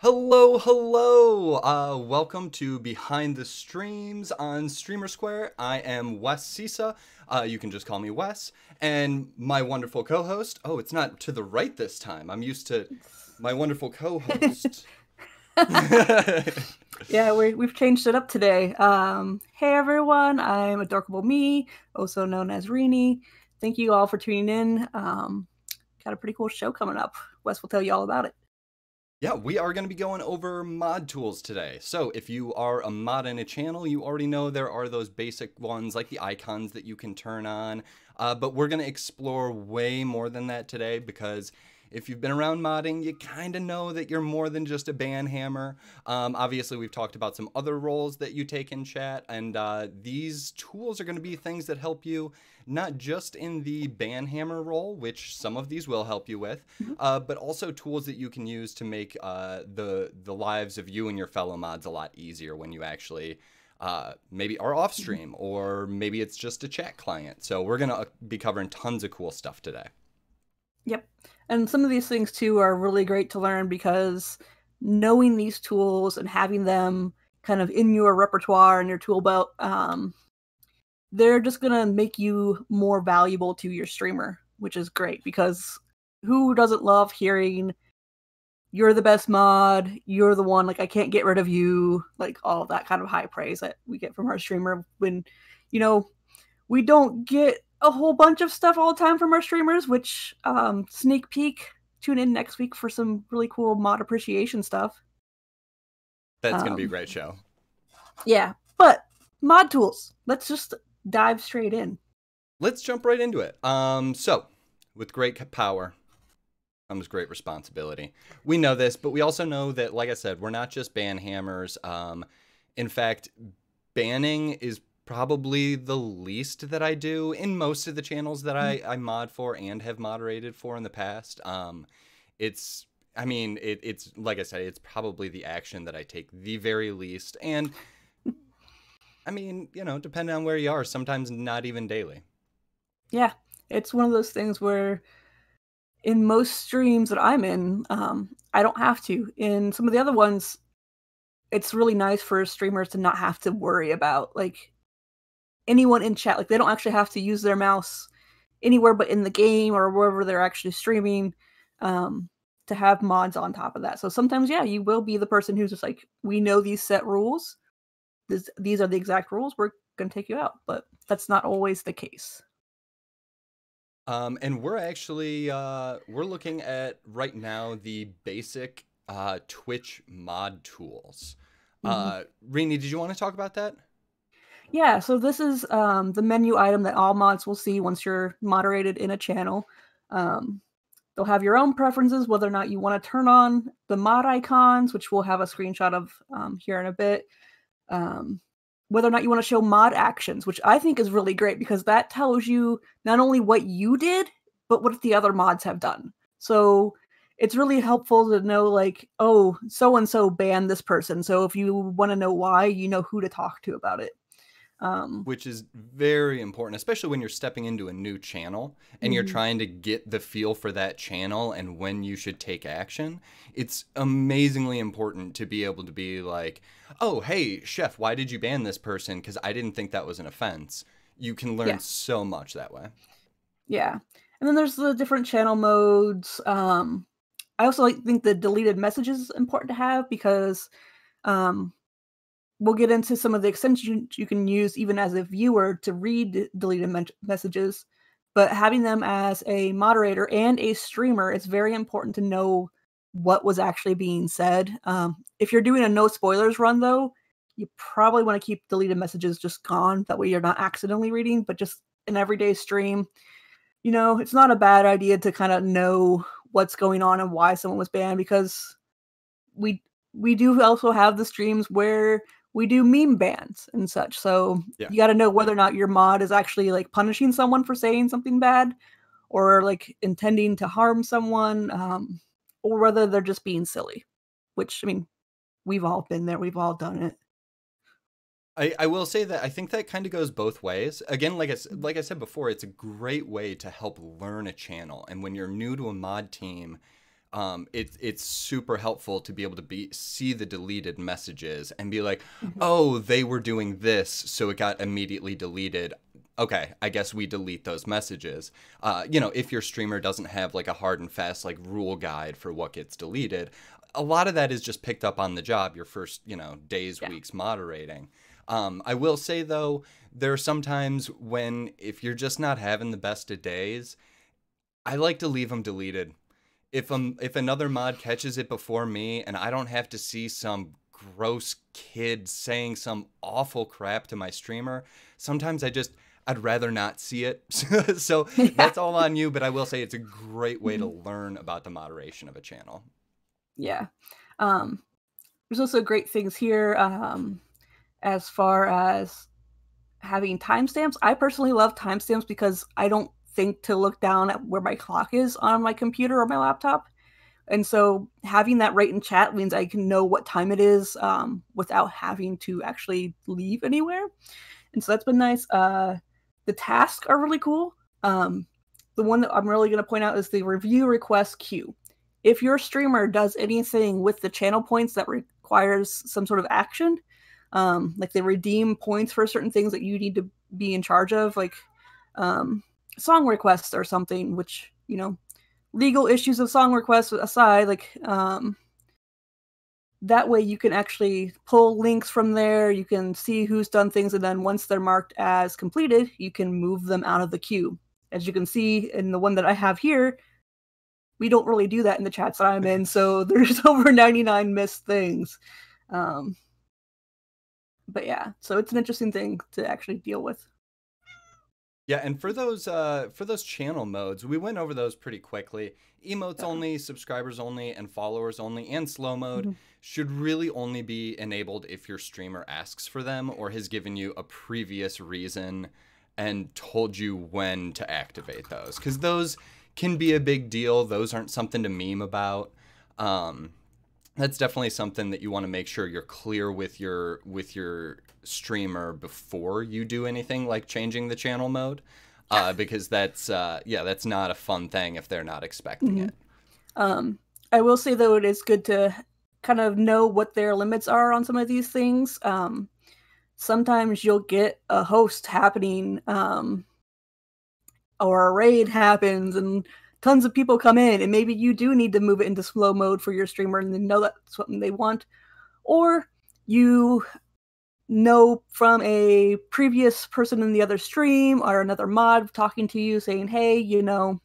Hello, hello! Uh, welcome to Behind the Streams on Streamer Square. I am Wes Cisa. Uh, you can just call me Wes. And my wonderful co host. Oh, it's not to the right this time. I'm used to my wonderful co host. yeah, we, we've changed it up today. Um, hey everyone, I'm Adorkable Me, also known as Rini. Thank you all for tuning in. Um, got a pretty cool show coming up. Wes will tell you all about it. Yeah, we are going to be going over mod tools today. So if you are a mod in a channel, you already know there are those basic ones like the icons that you can turn on. Uh, but we're going to explore way more than that today because if you've been around modding, you kind of know that you're more than just a banhammer. Um, obviously, we've talked about some other roles that you take in chat, and uh, these tools are going to be things that help you not just in the banhammer role, which some of these will help you with, mm-hmm. uh, but also tools that you can use to make uh, the the lives of you and your fellow mods a lot easier when you actually. Uh, maybe are off mm-hmm. stream, or maybe it's just a chat client. So, we're going to be covering tons of cool stuff today. Yep. And some of these things too are really great to learn because knowing these tools and having them kind of in your repertoire and your tool belt, um, they're just gonna make you more valuable to your streamer, which is great because who doesn't love hearing you're the best mod, you're the one, like I can't get rid of you, like all that kind of high praise that we get from our streamer when, you know, we don't get a whole bunch of stuff all the time from our streamers, which um, sneak peek. Tune in next week for some really cool mod appreciation stuff. That's um, gonna be a um, great show. Yeah, but mod tools. Let's just dive straight in. Let's jump right into it. Um, so with great power comes great responsibility. We know this, but we also know that, like I said, we're not just ban hammers. Um, in fact, banning is probably the least that I do in most of the channels that I, mm. I mod for and have moderated for in the past. Um, it's, I mean, it, it's like I said, it's probably the action that I take the very least. And I mean, you know, depending on where you are, sometimes not even daily. Yeah, it's one of those things where in most streams that I'm in, um, I don't have to. In some of the other ones, it's really nice for streamers to not have to worry about like anyone in chat. Like they don't actually have to use their mouse anywhere but in the game or wherever they're actually streaming um, to have mods on top of that. So sometimes, yeah, you will be the person who's just like, we know these set rules. This, these are the exact rules. We're going to take you out. But that's not always the case. Um, and we're actually uh, we're looking at right now the basic uh, Twitch mod tools. Mm-hmm. Uh, Rini, did you want to talk about that? Yeah, so this is um, the menu item that all mods will see once you're moderated in a channel. Um, they'll have your own preferences, whether or not you want to turn on the mod icons, which we'll have a screenshot of um, here in a bit. Um, whether or not you want to show mod actions, which I think is really great because that tells you not only what you did, but what the other mods have done. So it's really helpful to know, like, oh, so and so banned this person. So if you want to know why, you know who to talk to about it. Um, Which is very important, especially when you're stepping into a new channel and mm-hmm. you're trying to get the feel for that channel and when you should take action. It's amazingly important to be able to be like, oh, hey, chef, why did you ban this person? Because I didn't think that was an offense. You can learn yeah. so much that way. Yeah. And then there's the different channel modes. Um, I also like, think the deleted messages is important to have because um, we'll get into some of the extensions you can use even as a viewer to read deleted me- messages but having them as a moderator and a streamer it's very important to know what was actually being said. Um, if you're doing a no spoilers run though you probably want to keep deleted messages just gone. That way you're not accidentally reading but just an everyday stream. You know it's not a bad idea to kind of know what's going on and why someone was banned because we we do also have the streams where we do meme bans and such. So yeah. you got to know whether or not your mod is actually like punishing someone for saying something bad or like intending to harm someone um, or whether they're just being silly, which I mean, we've all been there, we've all done it. I, I will say that I think that kind of goes both ways. Again, like I, like I said before, it's a great way to help learn a channel. And when you're new to a mod team, um, it's it's super helpful to be able to be see the deleted messages and be like, Mhm. oh, they were doing this, so it got immediately deleted. Okay, I guess we delete those messages. Uh, you know, if your streamer doesn't have like a hard and fast like rule guide for what gets deleted, a lot of that is just picked up on the job. Your first, you know, days, Yeah. weeks moderating. Um, I will say though, there are sometimes when if you're just not having the best of days, I like to leave them deleted. If um if another mod catches it before me and I don't have to see some gross kid saying some awful crap to my streamer, sometimes I just I'd rather not see it. so Yeah. that's all on you, but I will say it's a great way to learn about the moderation of a channel. Yeah. Um, there's also great things here um, as far as having timestamps. I personally love timestamps because I don't think to look down at where my clock is on my computer or my laptop. And so having that right in chat means I can know what time it is um, without having to actually leave anywhere. And so that's been nice. Uh, the tasks are really cool. Um, the one that I'm really going to point out is the review request queue if your streamer does anything with the channel points that requires some sort of action, um, like they redeem points for certain things that you need to be in charge of, like um, song requests or something, which, you know, legal issues of song requests aside, like um, that way you can actually pull links from there, you can see who's done things, and then once they're marked as completed, you can move them out of the queue. As you can see in the one that I have here, we don't really do that in the chats that I'm in, so there's over 99 missed things. Um, but yeah, so it's an interesting thing to actually deal with. Yeah, and for those uh, for those channel modes, we went over those pretty quickly. Emotes Yeah. only, subscribers only, and followers only, and slow mode Mhm. should really only be enabled if your streamer asks for them or has given you a previous reason and told you when to activate those. Because those can be a big deal. Those aren't something to meme about. Um, that's definitely something that you want to make sure you're clear with your with your streamer before you do anything like changing the channel mode uh, because that's uh, yeah that's not a fun thing if they're not expecting Mhm. it Um, I will say though, it is good to kind of know what their limits are on some of these things. Um, sometimes you'll get a host happening, um, or a raid happens, and tons of people come in, and maybe you do need to move it into slow mode for your streamer, and they know that's what they want, or you know from a previous person in the other stream or another mod talking to you saying, "Hey, you know."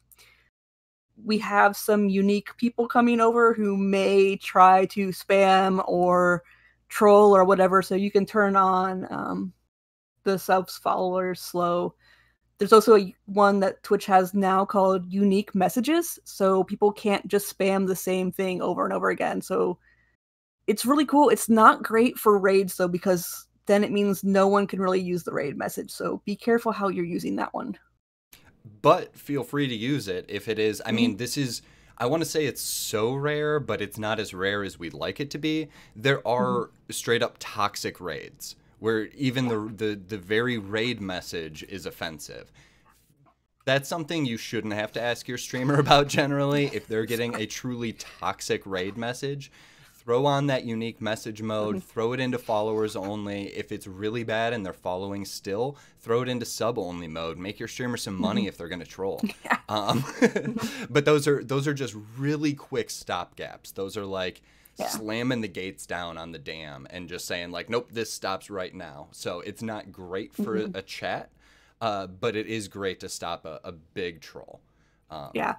we have some unique people coming over who may try to spam or troll or whatever so you can turn on um, the subs followers slow there's also a, one that twitch has now called unique messages so people can't just spam the same thing over and over again so it's really cool. It's not great for raids though because then it means no one can really use the raid message so be careful how you're using that one. But feel free to use it if it is i Mm-hmm. mean this is i want to say it's so rare but it's not as rare as we'd like it to be. There are straight up toxic raids where even the, the the very raid message is offensive. That's something you shouldn't have to ask your streamer about generally. If they're getting a truly toxic raid message throw on that unique message mode throw it into followers only. If it's really bad and they're following still throw it into sub only mode. Make your streamer some money if they're going to troll um, but those are those are just really quick stop gaps those are like Yeah. slamming the gates down on the dam and just saying like nope this stops right now so it's not great for a, a chat uh, but it is great to stop a, a big troll um, Yeah.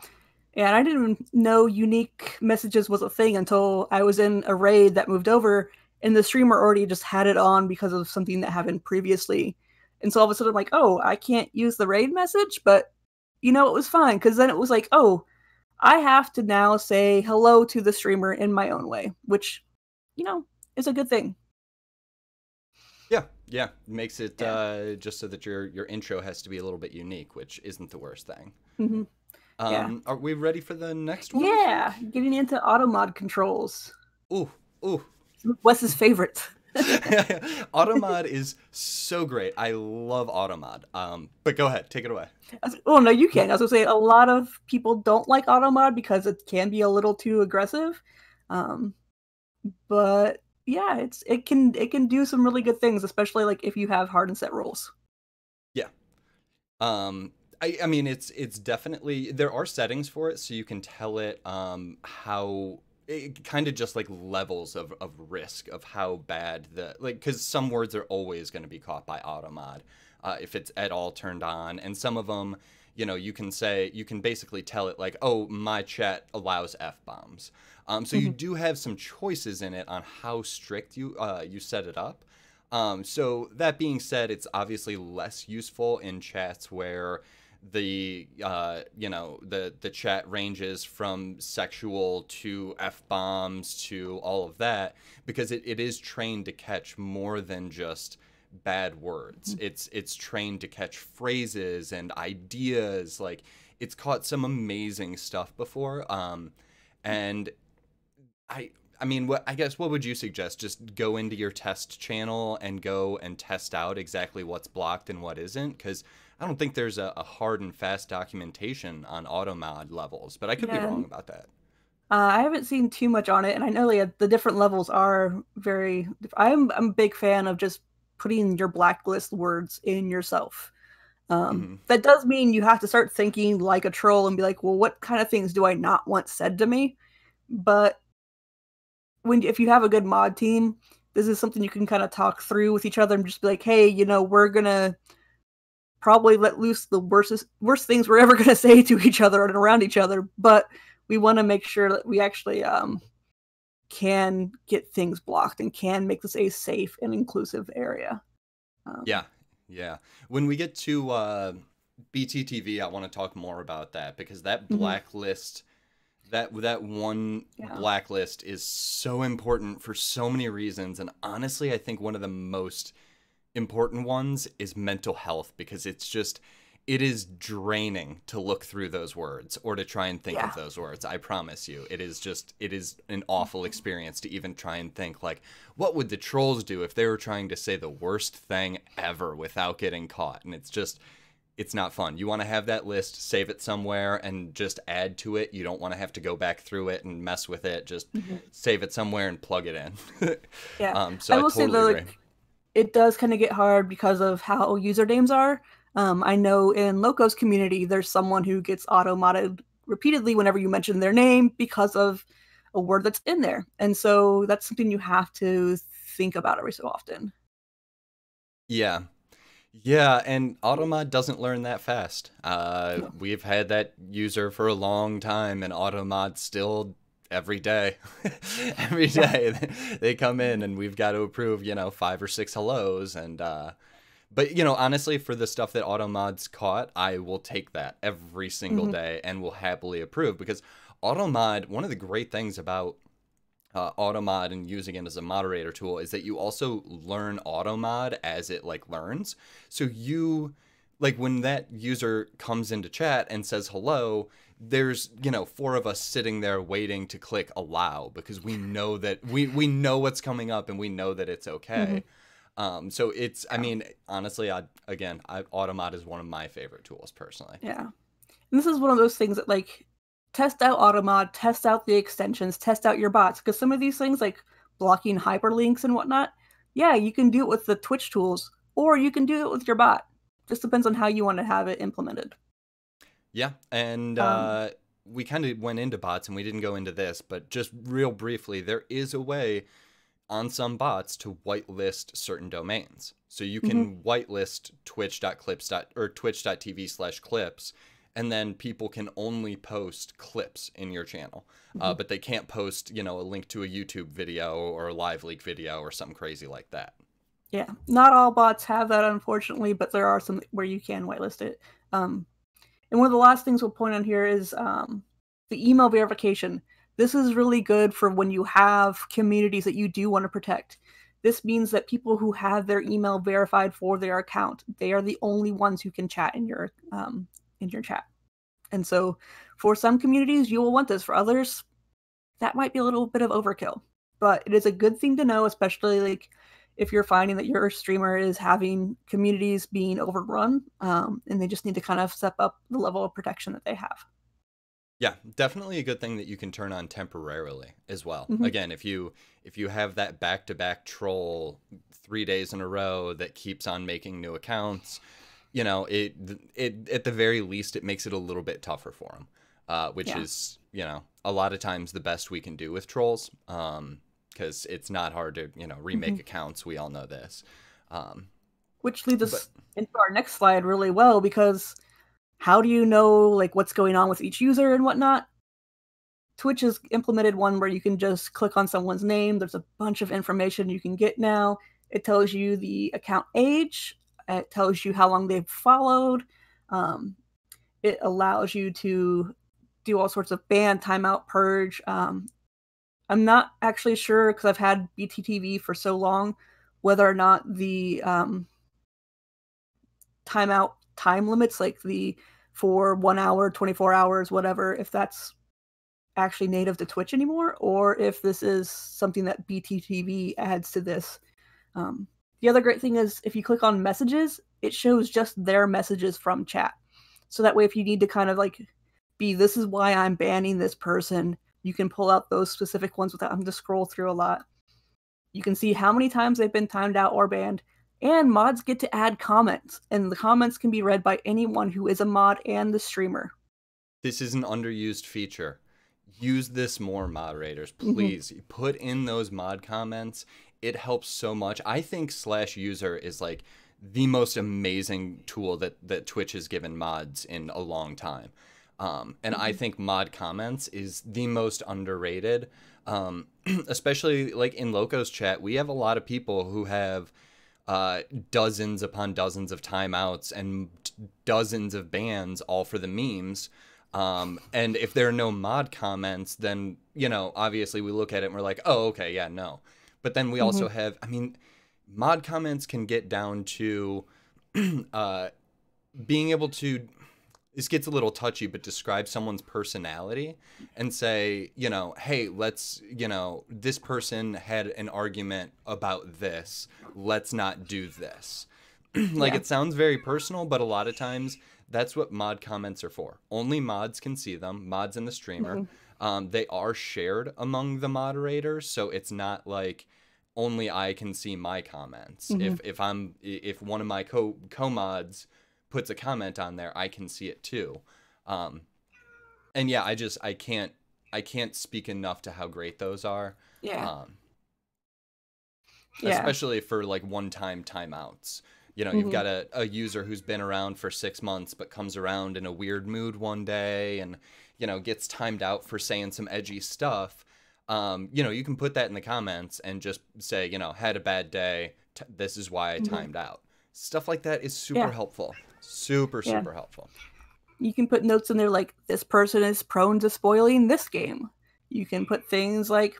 Yeah, and I didn't know unique messages was a thing until I was in a raid that moved over and the streamer already just had it on because of something that happened previously. And so all of a sudden I'm like, oh, I can't use the raid message, but you know, it was fine because then it was like, oh, I have to now say hello to the streamer in my own way, which, you know, is a good thing. yeah yeah makes it Yeah. uh, just so that your your intro has to be a little bit unique which isn't the worst thing hmm Yeah. um, are we ready for the next one Yeah, getting into auto mod controls. ooh ooh What's his favorite. Automod is so great. I love Automod. Um, but go ahead, take it away. Oh no, you can. I was gonna say a lot of people don't like Automod because it can be a little too aggressive. Um, but yeah, it's it can it can do some really good things, especially like if you have hard and set rules. Yeah. Um, I, I mean, it's it's definitely there are settings for it, so you can tell it um, how it kind of just like levels of, of risk of how bad the like because some words are always going to be caught by automod uh, if it's at all turned on and some of them you know you can say you can basically tell it like oh my chat allows f-bombs um, so mm-hmm. you do have some choices in it on how strict you uh, you set it up um, so that being said it's obviously less useful in chats where the uh, you know the the chat ranges from sexual to f bombs to all of that because it, it is trained to catch more than just bad words. Mm-hmm. It's it's trained to catch phrases and ideas. Like it's caught some amazing stuff before. Um, and I I mean, what I guess what would you suggest? Just go into your test channel and go and test out exactly what's blocked and what isn't, because I don't think there's a, a, hard and fast documentation on automod levels, but I could yeah. be wrong about that. Uh, I haven't seen too much on it, and I know like, the different levels are very. I'm I'm a big fan of just putting your blacklist words in yourself. Um, mm-hmm. That does mean you have to start thinking like a troll and be like, well, what kind of things do I not want said to me? But when if you have a good mod team, this is something you can kind of talk through with each other and just be like, hey, you know, we're gonna probably let loose the worst worst things we're ever gonna say to each other and around each other, but we want to make sure that we actually um, can get things blocked and can make this a safe and inclusive area. Um, yeah, yeah. When we get to uh, BTTV, I want to talk more about that because that mm-hmm. blacklist. Mm-hmm that that one yeah. blacklist is so important for so many reasons and honestly i think one of the most important ones is mental health because it's just it is draining to look through those words or to try and think yeah. of those words i promise you it is just it is an awful experience to even try and think like what would the trolls do if they were trying to say the worst thing ever without getting caught and it's just it's not fun. You want to have that list, save it somewhere, and just add to it. You don't want to have to go back through it and mess with it. Just mm-hmm. save it somewhere and plug it in. yeah. Um, so I will I totally say though, like, it does kind of get hard because of how usernames are. Um, I know in Loco's community, there's someone who gets auto modded repeatedly whenever you mention their name because of a word that's in there, and so that's something you have to think about every so often. Yeah, yeah, and Automod doesn't learn that fast. Uh, no. We've had that user for a long time, and Automod still every day, every day they come in, and we've got to approve, you know, five or six hellos, and uh, but you know, honestly, for the stuff that Automod's caught, I will take that every single mm-hmm. day and will happily approve because Automod. One of the great things about uh, automod and using it as a moderator tool is that you also learn automod as it like learns so you like when that user comes into chat and says hello there's you know four of us sitting there waiting to click allow because we know that we we know what's coming up and we know that it's okay mm-hmm. um so it's i mean honestly i again I, automod is one of my favorite tools personally yeah and this is one of those things that like test out Automod, test out the extensions, test out your bots. Because some of these things, like blocking hyperlinks and whatnot, yeah, you can do it with the Twitch tools, or you can do it with your bot. Just depends on how you want to have it implemented. Yeah, and um, uh, we kind of went into bots, and we didn't go into this, but just real briefly, there is a way on some bots to whitelist certain domains. So you can mm-hmm. whitelist twitch.clips. or twitch.tv slash clips and then people can only post clips in your channel uh, mm-hmm. uh, but they can't post you know a link to a youtube video or a live leak video or something crazy like that yeah not all bots have that unfortunately but there are some where you can whitelist it um, and one of the last things we'll point on here is um, the email verification this is really good for when you have communities that you do want to protect this means that people who have their email verified for their account they are the only ones who can chat in your um, in your chat. And so for some communities, you will want this. For others, that might be a little bit of overkill. But it is a good thing to know, especially like if you're finding that your streamer is having communities being overrun um, and they just need to kind of step up the level of protection that they have. Yeah, definitely a good thing that you can turn on temporarily as well. Mm-hmm. Again, if you if you have that back-to-back troll 3 days in a row that keeps on making new accounts, you know, it it at the very least it makes it a little bit tougher for them. Uh, which yeah. is, you know, a lot of times the best we can do with trolls. Um, because it's not hard to you know remake mm-hmm. accounts. We all know this. Um, Which leads us into our next slide really well because how do you know like what's going on with each user and whatnot? Twitch has implemented one where you can just click on someone's name. There's a bunch of information you can get now. It tells you the account age. It tells you how long they've followed. Um, it allows you to do all sorts of ban, timeout, purge. Um, I'm not actually sure because I've had BTTV for so long whether or not the um, timeout time limits, like the for one hour, 24 hours, whatever, if that's actually native to Twitch anymore, or if this is something that BTTV adds to this. Um, the other great thing is if you click on messages, it shows just their messages from chat. So that way, if you need to kind of like be, this is why I'm banning this person, you can pull out those specific ones without having to scroll through a lot. You can see how many times they've been timed out or banned, and mods get to add comments, and the comments can be read by anyone who is a mod and the streamer. This is an underused feature. Use this more, moderators. Mm-hmm. Please mm-hmm. put in those mod comments. It helps so much. I think slash user is like the most amazing tool that that Twitch has given mods in a long time. Um, and I mm-hmm. think mod comments is the most underrated. Um, especially like in Locos chat, we have a lot of people who have uh, dozens upon dozens of timeouts and dozens of bans all for the memes. Um, and if there are no mod comments, then, you know, obviously we look at it and we're like, oh, okay, yeah, no. But then we mm-hmm. also have, I mean, mod comments can get down to uh, being able to this gets a little touchy, but describe someone's personality and say, you know, hey, let's, you know, this person had an argument about this. Let's not do this. like yeah. it sounds very personal, but a lot of times that's what mod comments are for. Only mods can see them, mods in the streamer. Mm-hmm. Um, they are shared among the moderators, so it's not like only I can see my comments. Mm-hmm. If if I'm if one of my co co mods puts a comment on there, I can see it too. Um, and yeah, I just I can't I can't speak enough to how great those are. Yeah. Um, yeah. Especially for like one time timeouts. You know, mm-hmm. you've got a, a user who's been around for six months but comes around in a weird mood one day and, you know, gets timed out for saying some edgy stuff. Um, you know, you can put that in the comments and just say, you know, had a bad day. T- this is why I mm-hmm. timed out. Stuff like that is super yeah. helpful. Super, yeah. super helpful. You can put notes in there like this person is prone to spoiling this game. You can put things like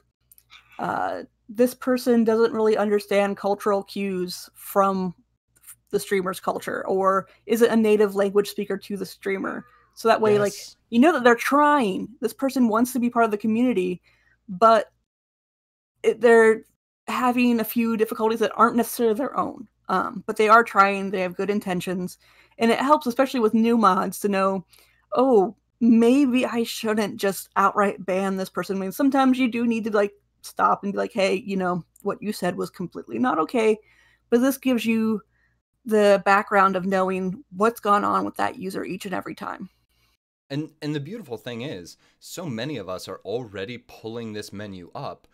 uh, this person doesn't really understand cultural cues from the streamer's culture, or is it a native language speaker to the streamer? So that way, yes. like, you know that they're trying. This person wants to be part of the community, but it, they're having a few difficulties that aren't necessarily their own. Um, but they are trying, they have good intentions, and it helps especially with new mods to know oh maybe i shouldn't just outright ban this person. I mean sometimes you do need to like stop and be like hey you know what you said was completely not okay. But this gives you the background of knowing what's gone on with that user each and every time. And and the beautiful thing is so many of us are already pulling this menu up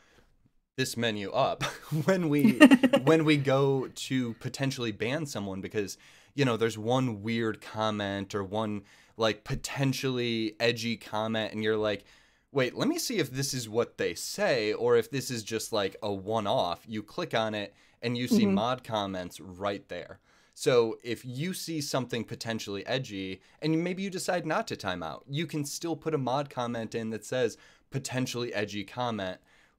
this menu up when we when we go to potentially ban someone because you know, there's one weird comment or one like potentially edgy comment, and you're like, wait, let me see if this is what they say or if this is just like a one off. You click on it and you see mm-hmm. mod comments right there. So if you see something potentially edgy and maybe you decide not to time out, you can still put a mod comment in that says potentially edgy comment,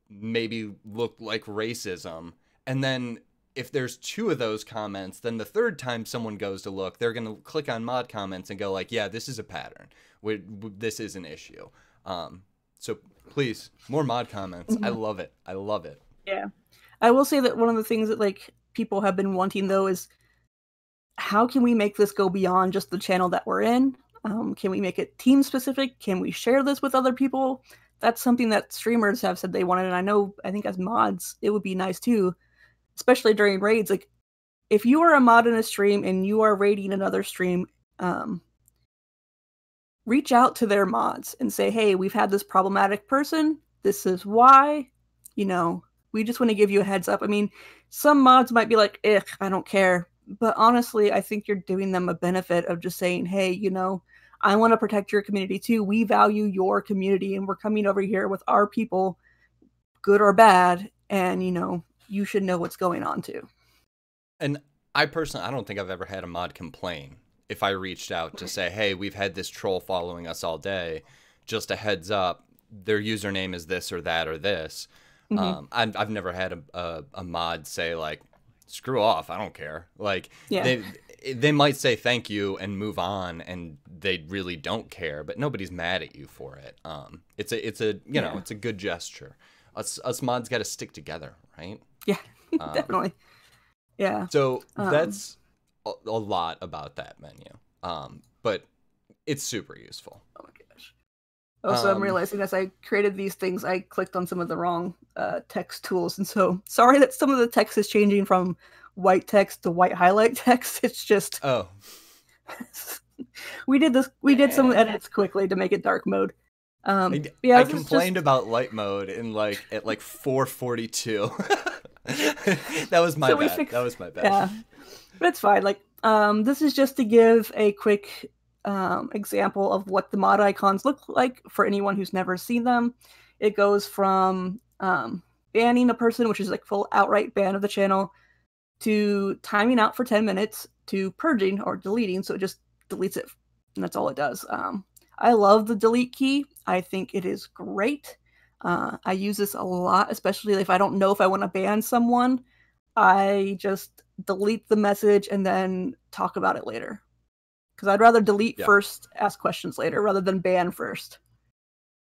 maybe look like racism. And then if there's two of those comments, then the third time someone goes to look, they're going to click on mod comments and go like, yeah, this is a pattern. We, this is an issue. Um, so please, more mod comments. Mm-hmm. I love it. I love it. Yeah. I will say that one of the things that like people have been wanting though is how can we make this go beyond just the channel that we're in? Um, can we make it team specific? Can we share this with other people? That's something that streamers have said they wanted, and I know I think as mods it would be nice too, especially during raids. Like if you are a mod in a stream and you are raiding another stream, um, reach out to their mods and say, "Hey, we've had this problematic person. This is why." You know, we just want to give you a heads up. I mean, some mods might be like, "Ugh, I don't care," but honestly, I think you're doing them a benefit of just saying, "Hey, you know, I want to protect your community too. We value your community, and we're coming over here with our people, good or bad, and you know, you should know what's going on too." And I personally, I don't think I've ever had a mod complain if I reached out to say, "Hey, we've had this troll following us all day. Just a heads up, their username is this or that or this." Mm-hmm. Um, I've, I've never had a, a, a, mod say like, "Screw off, I don't care." Like, yeah. they they might say thank you and move on, and they really don't care, but nobody's mad at you for it. Um, it's a it's a you yeah. know it's a good gesture. Us us mods got to stick together, right? Yeah, um, definitely. Yeah. So um, that's a, a, lot about that menu. Um, but it's super useful. Oh my gosh. Also, I'm um, realizing as I created these things, I clicked on some of the wrong uh, text tools, and so sorry that some of the text is changing from white text to white highlight text. It's just oh, we did this. We did some edits quickly to make it dark mode. Um, I, yeah, I complained just... about light mode in like at like 442. that was my so bad. Fixed, that was my bad. Yeah, but it's fine. Like, um, this is just to give a quick um, example of what the mod icons look like for anyone who's never seen them. It goes from um, banning a person, which is like full outright ban of the channel, to timing out for 10 minutes, to purging or deleting. So it just deletes it, and that's all it does. Um, I love the delete key. I think it is great. Uh, I use this a lot, especially if I don't know if I want to ban someone. I just delete the message and then talk about it later. Because I'd rather delete yeah. first, ask questions later, rather than ban first.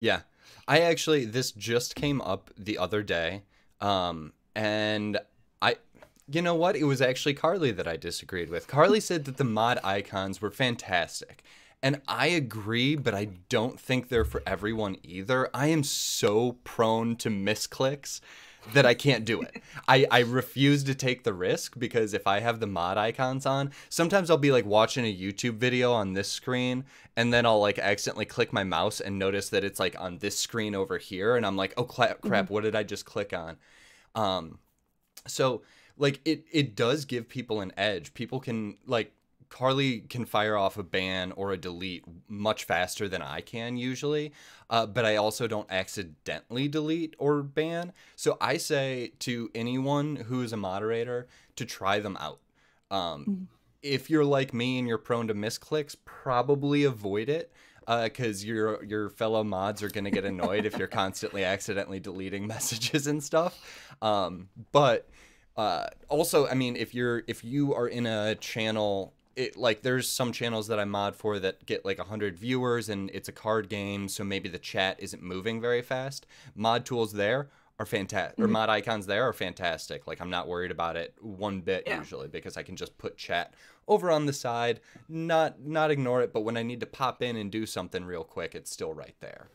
Yeah. I actually, this just came up the other day. Um, and I, you know what? It was actually Karli that I disagreed with. Karli said that the mod icons were fantastic. And I agree, but I don't think they're for everyone either. I am so prone to misclicks that I can't do it. I, I refuse to take the risk because if I have the mod icons on, sometimes I'll be like watching a YouTube video on this screen and then I'll like accidentally click my mouse and notice that it's like on this screen over here and I'm like, "Oh crap, crap, mm-hmm. what did I just click on?" Um so like it it does give people an edge. People can like Karli can fire off a ban or a delete much faster than I can usually, uh, but I also don't accidentally delete or ban. So I say to anyone who is a moderator to try them out. Um, mm-hmm. If you're like me and you're prone to misclicks, probably avoid it because uh, your your fellow mods are going to get annoyed if you're constantly accidentally deleting messages and stuff. Um, but uh, also, I mean, if you're if you are in a channel it like there's some channels that I mod for that get like 100 viewers and it's a card game so maybe the chat isn't moving very fast. Mod tools there are fantastic mm-hmm. or mod icons there are fantastic. Like I'm not worried about it one bit yeah. usually because I can just put chat over on the side, not not ignore it, but when I need to pop in and do something real quick, it's still right there.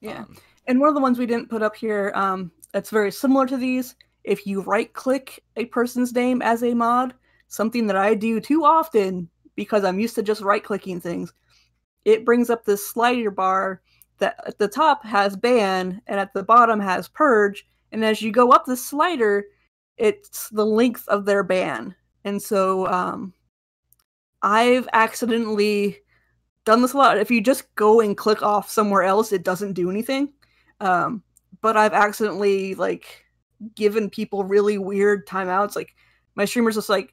Yeah. Um, and one of the ones we didn't put up here um that's very similar to these, if you right click a person's name as a mod, something that I do too often because I'm used to just right clicking things. It brings up this slider bar that at the top has ban and at the bottom has purge. And as you go up the slider, it's the length of their ban. And so um, I've accidentally done this a lot. If you just go and click off somewhere else, it doesn't do anything. Um, but I've accidentally like given people really weird timeouts. Like my streamers just like,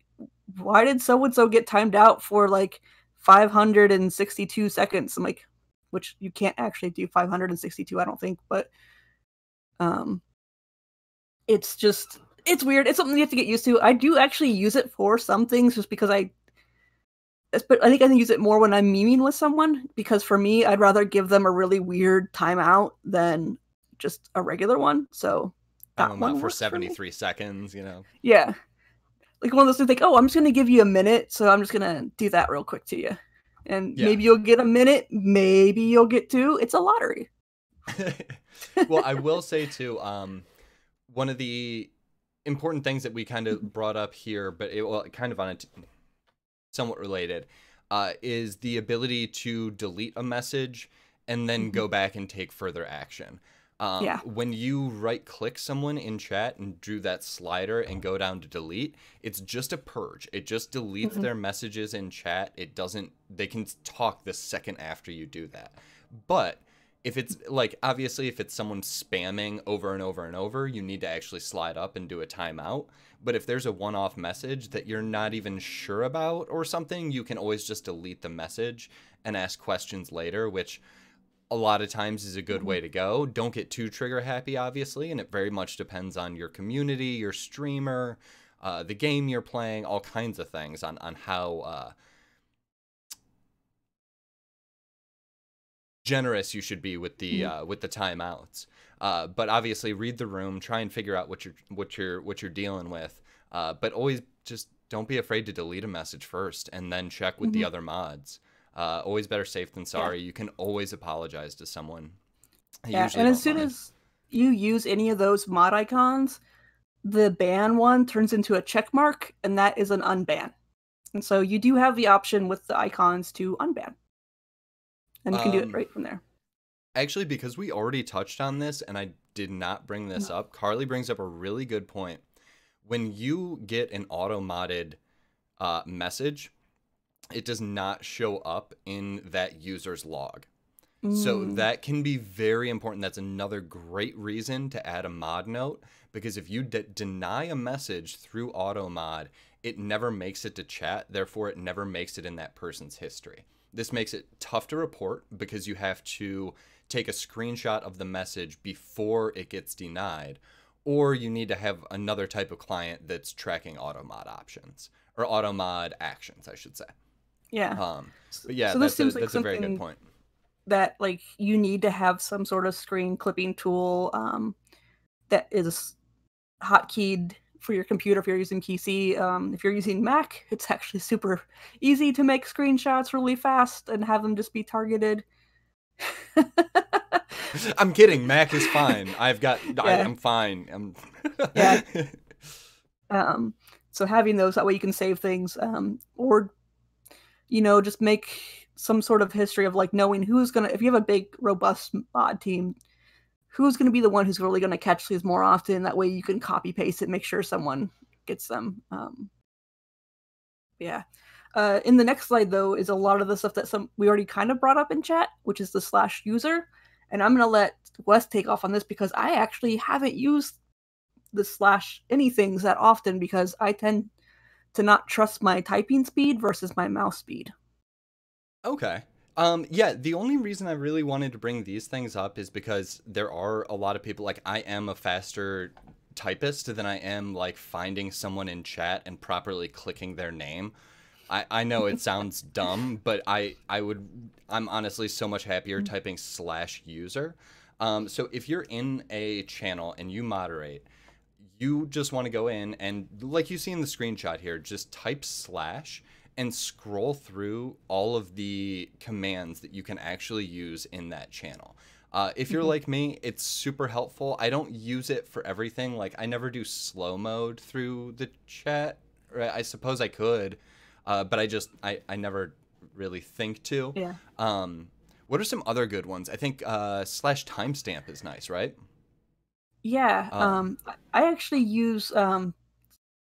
why did so and so get timed out for like 562 seconds? I'm like, which you can't actually do 562, I don't think, but um, it's just it's weird. It's something you have to get used to. I do actually use it for some things just because I but I think I can use it more when I'm memeing with someone because for me, I'd rather give them a really weird timeout than just a regular one. So that one for 73 seconds, you know. Yeah. Like one of those things like, oh, I'm just gonna give you a minute, so I'm just gonna do that real quick to you. And Yeah. maybe you'll get a minute, maybe you'll get two. It's a lottery. well, I will say too, um, one of the important things that we kind Mm-hmm. of brought up here, but it well, kind of on a t- somewhat related, uh, is the ability to delete a message and then go back and take further action. Um, Mm-hmm. Yeah. When you right click someone in chat and do that slider and go down to delete, it's just a purge. It just deletes Mhm. their messages in chat. It doesn't, they can talk the second after you do that. But if it's like, obviously, if it's someone spamming over and over and over, you need to actually slide up and do a timeout. But if there's a one off message that you're not even sure about or something, you can always just delete the message and ask questions later, which a lot of times is a good way to go. Don't get too trigger happy, obviously, and it very much depends on your community, your streamer, uh, the game you're playing, all kinds of things on on how uh, generous you should be with the Mhm. uh, with the timeouts. Uh, but obviously, read the room, try and figure out what you're what you're what you're dealing with. Uh, but always just don't be afraid to delete a message first, and then check with the Mhm. other mods. Uh, always better safe than sorry. You can always apologize to someone. Yeah, and as soon mind. as you use any of those mod icons, the ban one turns into a check mark, and that is an unban. And so you do have the option with the icons to unban. And you can do it Um, right from there. Actually, because we already touched on this and I did not bring this up, Karli brings up a really good point. When you get an auto modded uh, message, it does not show up in that user's log. So Mm, that can be very important. That's another great reason to add a mod note because if you de- deny a message through auto mod, it never makes it to chat. Therefore, it never makes it in that person's history. This makes it tough to report because you have to take a screenshot of the message before it gets denied, or you need to have another type of client that's tracking auto mod options or auto mod actions, I should say. Yeah. Um, but yeah, so this that's, a, seems like that's a very good something- point. that like you need to have some sort of screen clipping tool um, that is hotkeyed for your computer if you're using PC. Um, if you're using Mac, it's actually super easy to make screenshots really fast and have them just be targeted. I'm kidding. Mac is fine. I've got. I, Yeah. I'm fine. I'm. Yeah. um, so having those that way you can save things, um, or you know, just make some sort of history of like knowing who's gonna. If you have a big robust mod team, who's gonna be the one who's really gonna catch these more often? That way you can copy paste it, make sure someone gets them. Um, yeah. Uh, in the next slide, though, is a lot of the stuff that some we already kind of brought up in chat, which is the slash user. And I'm gonna let Wes take off on this because I actually haven't used the slash anythings that often because I tend to not trust my typing speed versus my mouse speed. okay. Um. Yeah. The only reason I really wanted to bring these things up is because there are a lot of people. Like I am a faster typist than I am like finding someone in chat and properly clicking their name. I, I know it sounds dumb, but I, I would I'm honestly so much happier typing slash user. Um, so if you're in a channel and you moderate, you just want to go in and like you see in the screenshot here, just type slash and scroll through all of the commands that you can actually use in that channel. Uh, if you're Mhm. like me, it's super helpful. I don't use it for everything. Like I never do slow mode through the chat. Right? I suppose I could, uh, but I just I, I never really think to. Yeah. Um, what are some other good ones? I think uh, slash timestamp is nice, right? Yeah. Um, Um, I- actually use um,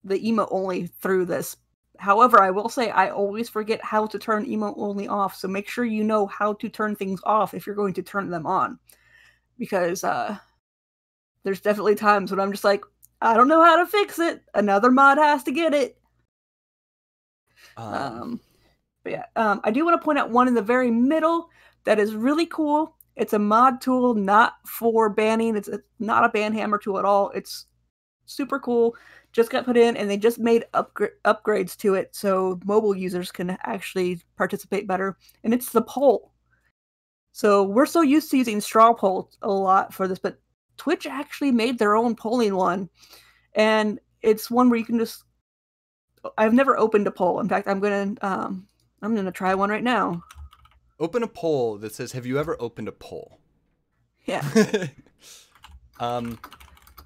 the emote only through this. However, I will say I always forget how to turn emote only off. So make sure you know how to turn things off if you're going to turn them on, because uh, there's definitely times when I'm just like, I don't know how to fix it. Another mod has to get it. Um, Um, but yeah, um, I do want to point out one in the very middle that is really cool. It's a mod tool, not for banning. It's, not a ban hammer tool at all. It's super cool. Just got put in, and they just made upgra- upgrades to it so mobile users can actually participate better. And it's the poll. So we're so used to using straw poll a lot for this, but Twitch actually made their own polling one, and it's one where you can just. I've never opened a poll. In fact, I'm gonna um, I'm gonna try one right now. Open a poll that says, "Have you ever opened a poll?" Yeah. um,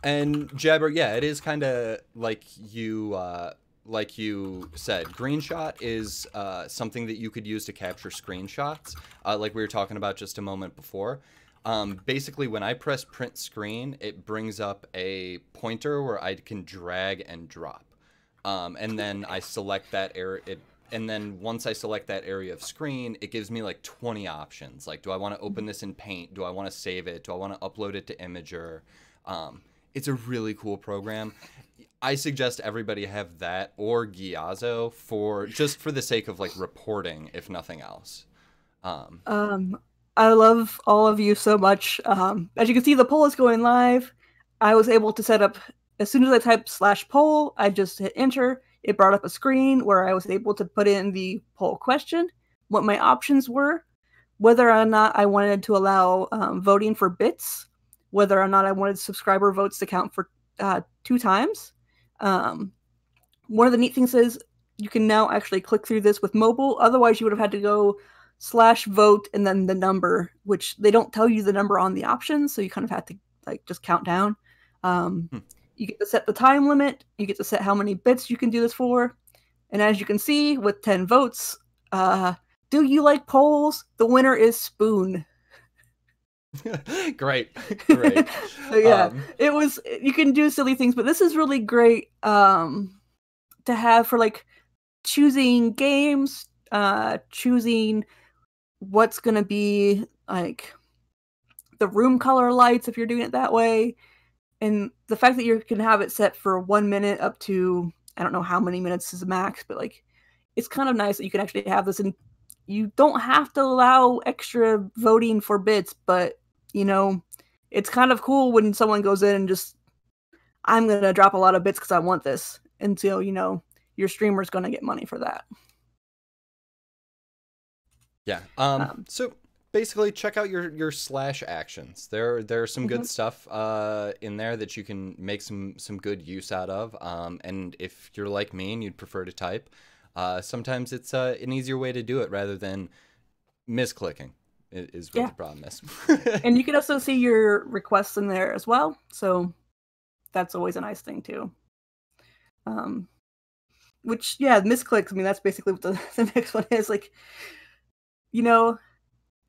and Jabber, yeah, it is kind of like you, uh, like you said. Greenshot is uh, something that you could use to capture screenshots, uh, like we were talking about just a moment before. Um, basically, when I press print screen, it brings up a pointer where I can drag and drop. Um, and then I select that area. It, and then once I select that area of screen, it gives me like 20 options. Like, do I want to open this in Paint? Do I want to save it? Do I want to upload it to Imgur? Um, it's a really cool program. I suggest everybody have that or Gyazo for just for the sake of like reporting, if nothing else. Um, um I love all of you so much. Um, as you can see, the poll is going live. I was able to set up as soon as I typed slash poll, I just hit enter. It brought up a screen where I was able to put in the poll question, what my options were, whether or not I wanted to allow um, voting for bits, whether or not I wanted subscriber votes to count for uh, two times. Um, one of the neat things is you can now actually click through this with mobile. Otherwise, you would have had to go slash vote and then the number, which they don't tell you the number on the options, so you kind of have to like just count down. Um, hmm. You get to set the time limit. You get to set how many bits you can do this for. And as you can see, with 10 votes, uh, do you like polls? The winner is Spoon. great, great. so yeah, um, it was. You can do silly things, but this is really great um, to have for like choosing games, uh, choosing what's going to be like the room color lights if you're doing it that way and the fact that you can have it set for one minute up to i don't know how many minutes is the max but like it's kind of nice that you can actually have this and you don't have to allow extra voting for bits but you know it's kind of cool when someone goes in and just i'm going to drop a lot of bits because i want this until you know your streamer's going to get money for that yeah. Um, um, so basically check out your your slash actions. There there's some mm-hmm. good stuff uh, in there that you can make some some good use out of. Um, and if you're like me and you'd prefer to type, uh, sometimes it's uh, an easier way to do it rather than misclicking. Is what yeah. the problem is. and you can also see your requests in there as well. So that's always a nice thing too. Um, which yeah, misclicks. I mean, that's basically what the, the next one is. Like, you know,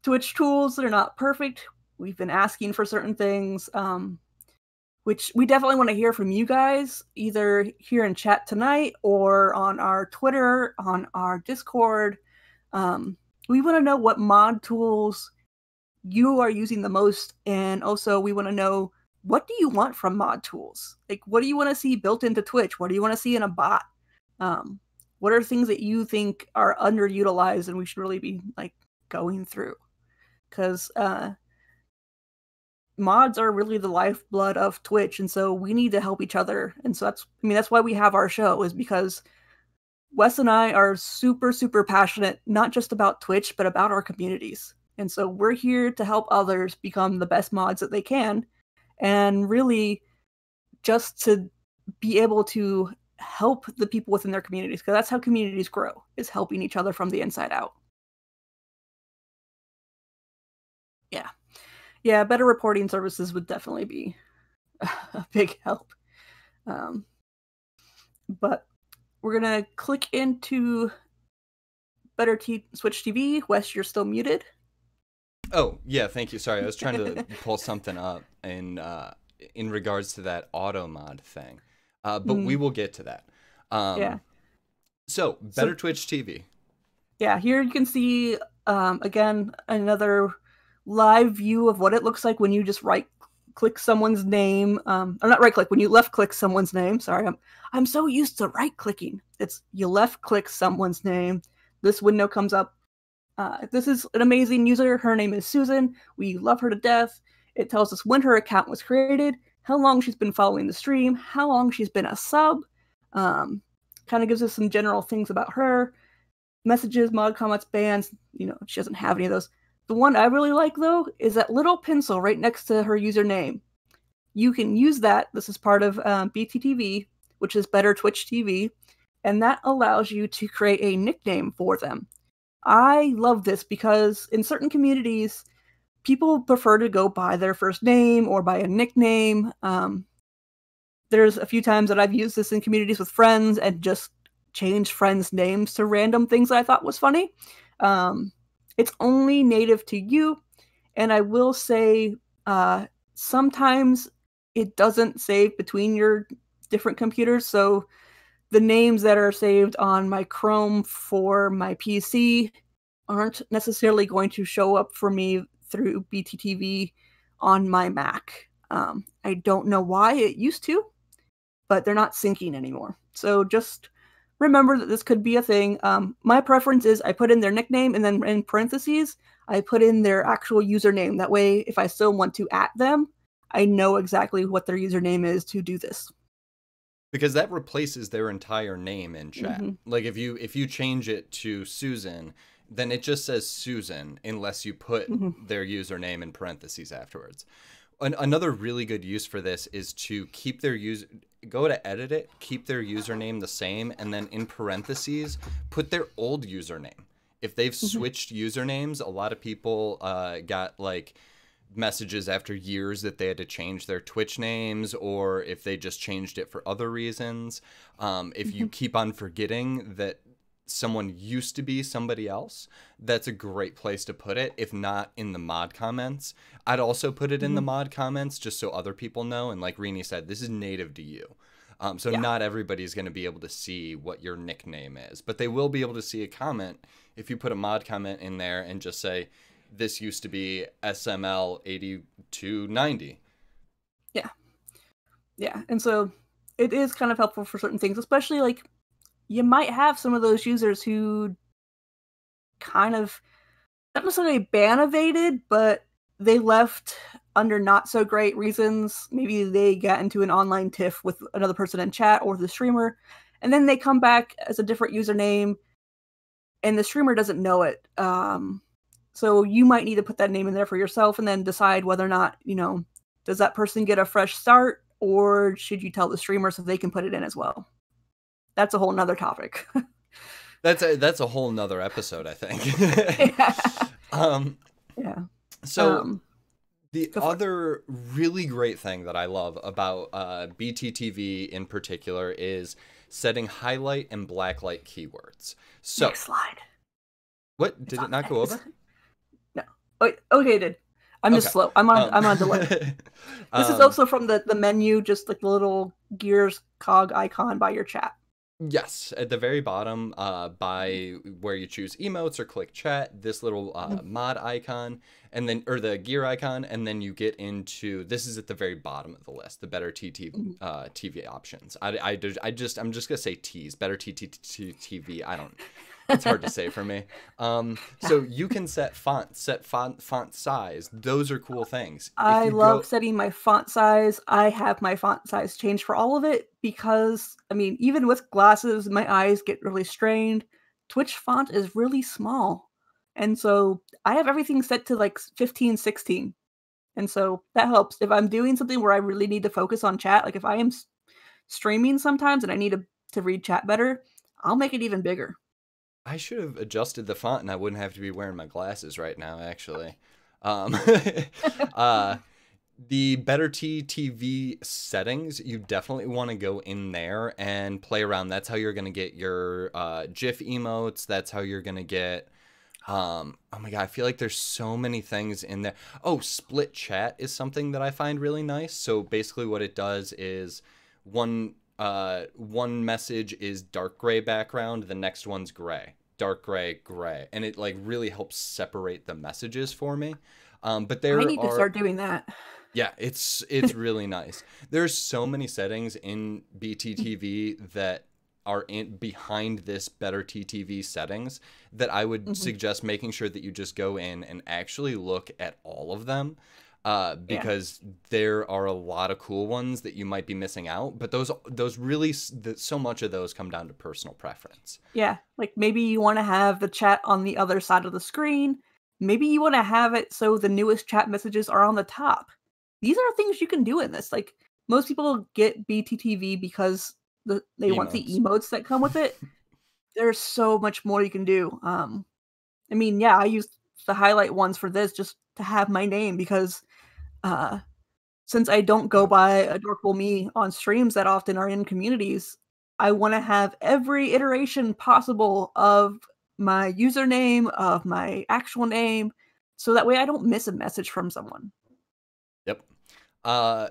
Twitch tools, they're not perfect. We've been asking for certain things, um, which we definitely want to hear from you guys, either here in chat tonight or on our Twitter, on our Discord. Um, we want to know what mod tools you are using the most, and also we want to know what do you want from mod tools? Like, what do you want to see built into Twitch? What do you want to see in a bot? Um, what are things that you think are underutilized and we should really be like going through because uh mods are really the lifeblood of twitch and so we need to help each other and so that's i mean that's why we have our show is because wes and i are super super passionate not just about twitch but about our communities and so we're here to help others become the best mods that they can and really just to be able to help the people within their communities because that's how communities grow is helping each other from the inside out yeah better reporting services would definitely be a big help um, but we're gonna click into better T- switch tv wes you're still muted oh yeah thank you sorry i was trying to pull something up in uh in regards to that auto mod thing uh, but mm. we will get to that. Um, yeah. So, better so, Twitch TV. Yeah, here you can see um, again another live view of what it looks like when you just right click someone's name. Um, or not right click when you left click someone's name. Sorry, I'm I'm so used to right clicking. It's you left click someone's name. This window comes up. Uh, this is an amazing user. Her name is Susan. We love her to death. It tells us when her account was created, how long she's been following the stream, how long she's been a sub. Um, kind of gives us some general things about her. Messages, mod comments, bans. You know, she doesn't have any of those. The one I really like though is that little pencil right next to her username. you can use that. This is part of um, BTTV, which is Better Twitch TV, and that allows you to create a nickname for them. I love this because in certain communities, people prefer to go by their first name or by a nickname. Um, there's a few times that I've used this in communities with friends and just changed friends' names to random things I thought was funny. Um, it's only native to you, and I will say uh, sometimes it doesn't save between your different computers. So the names that are saved on my Chrome for my PC aren't necessarily going to show up for me through BTTV on my Mac. Um, I don't know why it used to, but they're not syncing anymore. So just remember that this could be a thing. Um, my preference is I put in their nickname and then in parentheses, I put in their actual username. That way, if I still want to at them, I know exactly what their username is to do this. Because that replaces their entire name in chat. Mm-hmm. Like if you if you change it to Susan, then it just says Susan unless you put Mhm. their username in parentheses afterwards. An- another really good use for this is to keep their user go to edit it, keep their username the same, and then in parentheses put their old username. If they've switched usernames, a lot of people uh, got like messages after years that they had to change their Twitch names or if they just changed it for other reasons. Um, if you keep on forgetting that someone used to be somebody else, that's a great place to put it, if not in the mod comments. I'd also put it in the mod comments just so other people know. And like Rini said, this is native to you. Um, so Yeah. not everybody's going to be able to see what your nickname is, but they will be able to see a comment if you put a mod comment in there and just say, this used to be SML 8290. Yeah, Yeah, and so it is kind of helpful for certain things, especially like you might have some of those users who kind of not necessarily ban evaded, but they left under not so great reasons. Maybe they got into an online tiff with another person in chat or the streamer, and then they come back as a different username, and the streamer doesn't know it. Um, so you might need to put that name in there for yourself, and then decide whether or not you know does that person get a fresh start or should you tell the streamer so they can put it in as well that's a whole nother topic That's a, that's a whole nother episode, I think. yeah um, yeah so um, The Go for it. other really great thing that I love about uh, BTTV in particular is setting highlight and blacklist keywords. So, next slide what It's did it not go over? no oh, okay it did i'm just Okay. slow i'm on Um, i'm on delay this is um, also from the the menu just like the little gears cog icon by your chat Yes, at the very bottom, uh, by where you choose emotes or click chat, this little uh, Mm-hmm. mod icon, and then or the gear icon, and then you get into this is at the very bottom of the list, the better TT Mm-hmm. uh, TV options. I, I, I just I'm just gonna say T's, better TT TV. I don't. It's hard to say for me. Um, so you can set font, set font font size. Those are cool things. I love go- setting my font size. I have my font size changed for all of it because, I mean, even with glasses, my eyes get really strained. Twitch font is really small. And so I have everything set to like 15, 16. And so that helps. If I'm doing something where I really need to focus on chat, like if I am streaming sometimes and I need to, to read chat better, I'll make it even bigger. I should have adjusted the font and I wouldn't have to be wearing my glasses right now, actually. Um, uh, the Better T TV settings, you definitely want to go in there and play around. That's how you're going to get your uh, GIF emotes. That's how you're going to get. Um, oh my god, I feel like there's so many things in there. Oh, split chat is something that I find really nice. So basically, what it does is one uh one message is dark gray background, the next one's gray, dark gray, gray, and it like really helps separate the messages for me. Um, but there I need are to start doing that. yeah, it's it's really nice. There's so many settings in BTTV that are in behind this better TTV settings that I would Mhm. suggest making sure that you just go in and actually look at all of them. Uh, because there are a lot of cool ones that you might be missing out, but those those really s- th- so much of those come down to personal preference. Yeah, like maybe you want to have the chat on the other side of the screen. Maybe you want to have it so the newest chat messages are on the top. these are things you can do in this. Like most people get BTTV because the, they want the Emotes. emotes that come with it. There's so much more you can do. Um, I mean, yeah, I used the highlight ones for this just to have my name because uh, since I don't go by adorable me on streams that often are in communities, I want to have every iteration possible of my username, of my actual name, so that way I don't miss a message from someone. Yep. Uh,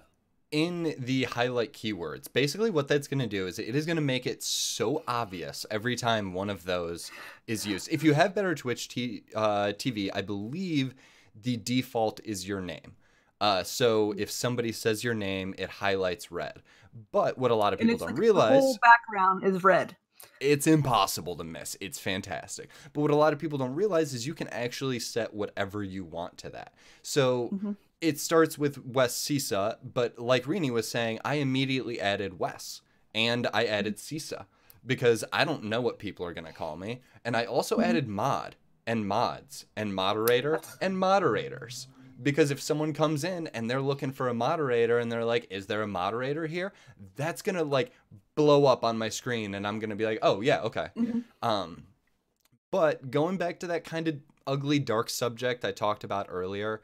in the highlight keywords, basically what that's going to do is it is going to make it so obvious every time one of those is used. If you have better Twitch t- uh, TV, I believe the default is your name. Uh, so if somebody says your name, it highlights red. But what a lot of people don't like realize the whole background is red. it's impossible to miss. It's fantastic. But what a lot of people don't realize is you can actually set whatever you want to that. So Mhm. it starts with Wes Cisa, but like Rini was saying, I immediately added Wes and I added Cisa because I don't know what people are going to call me. And I also Mhm. added mod and mods and moderator and moderators. Because if someone comes in and they're looking for a moderator and they're like, is there a moderator here? That's going to like blow up on my screen and I'm going to be like, oh, yeah, okay. Mhm. Um, but going back to that kind of ugly, dark subject I talked about earlier,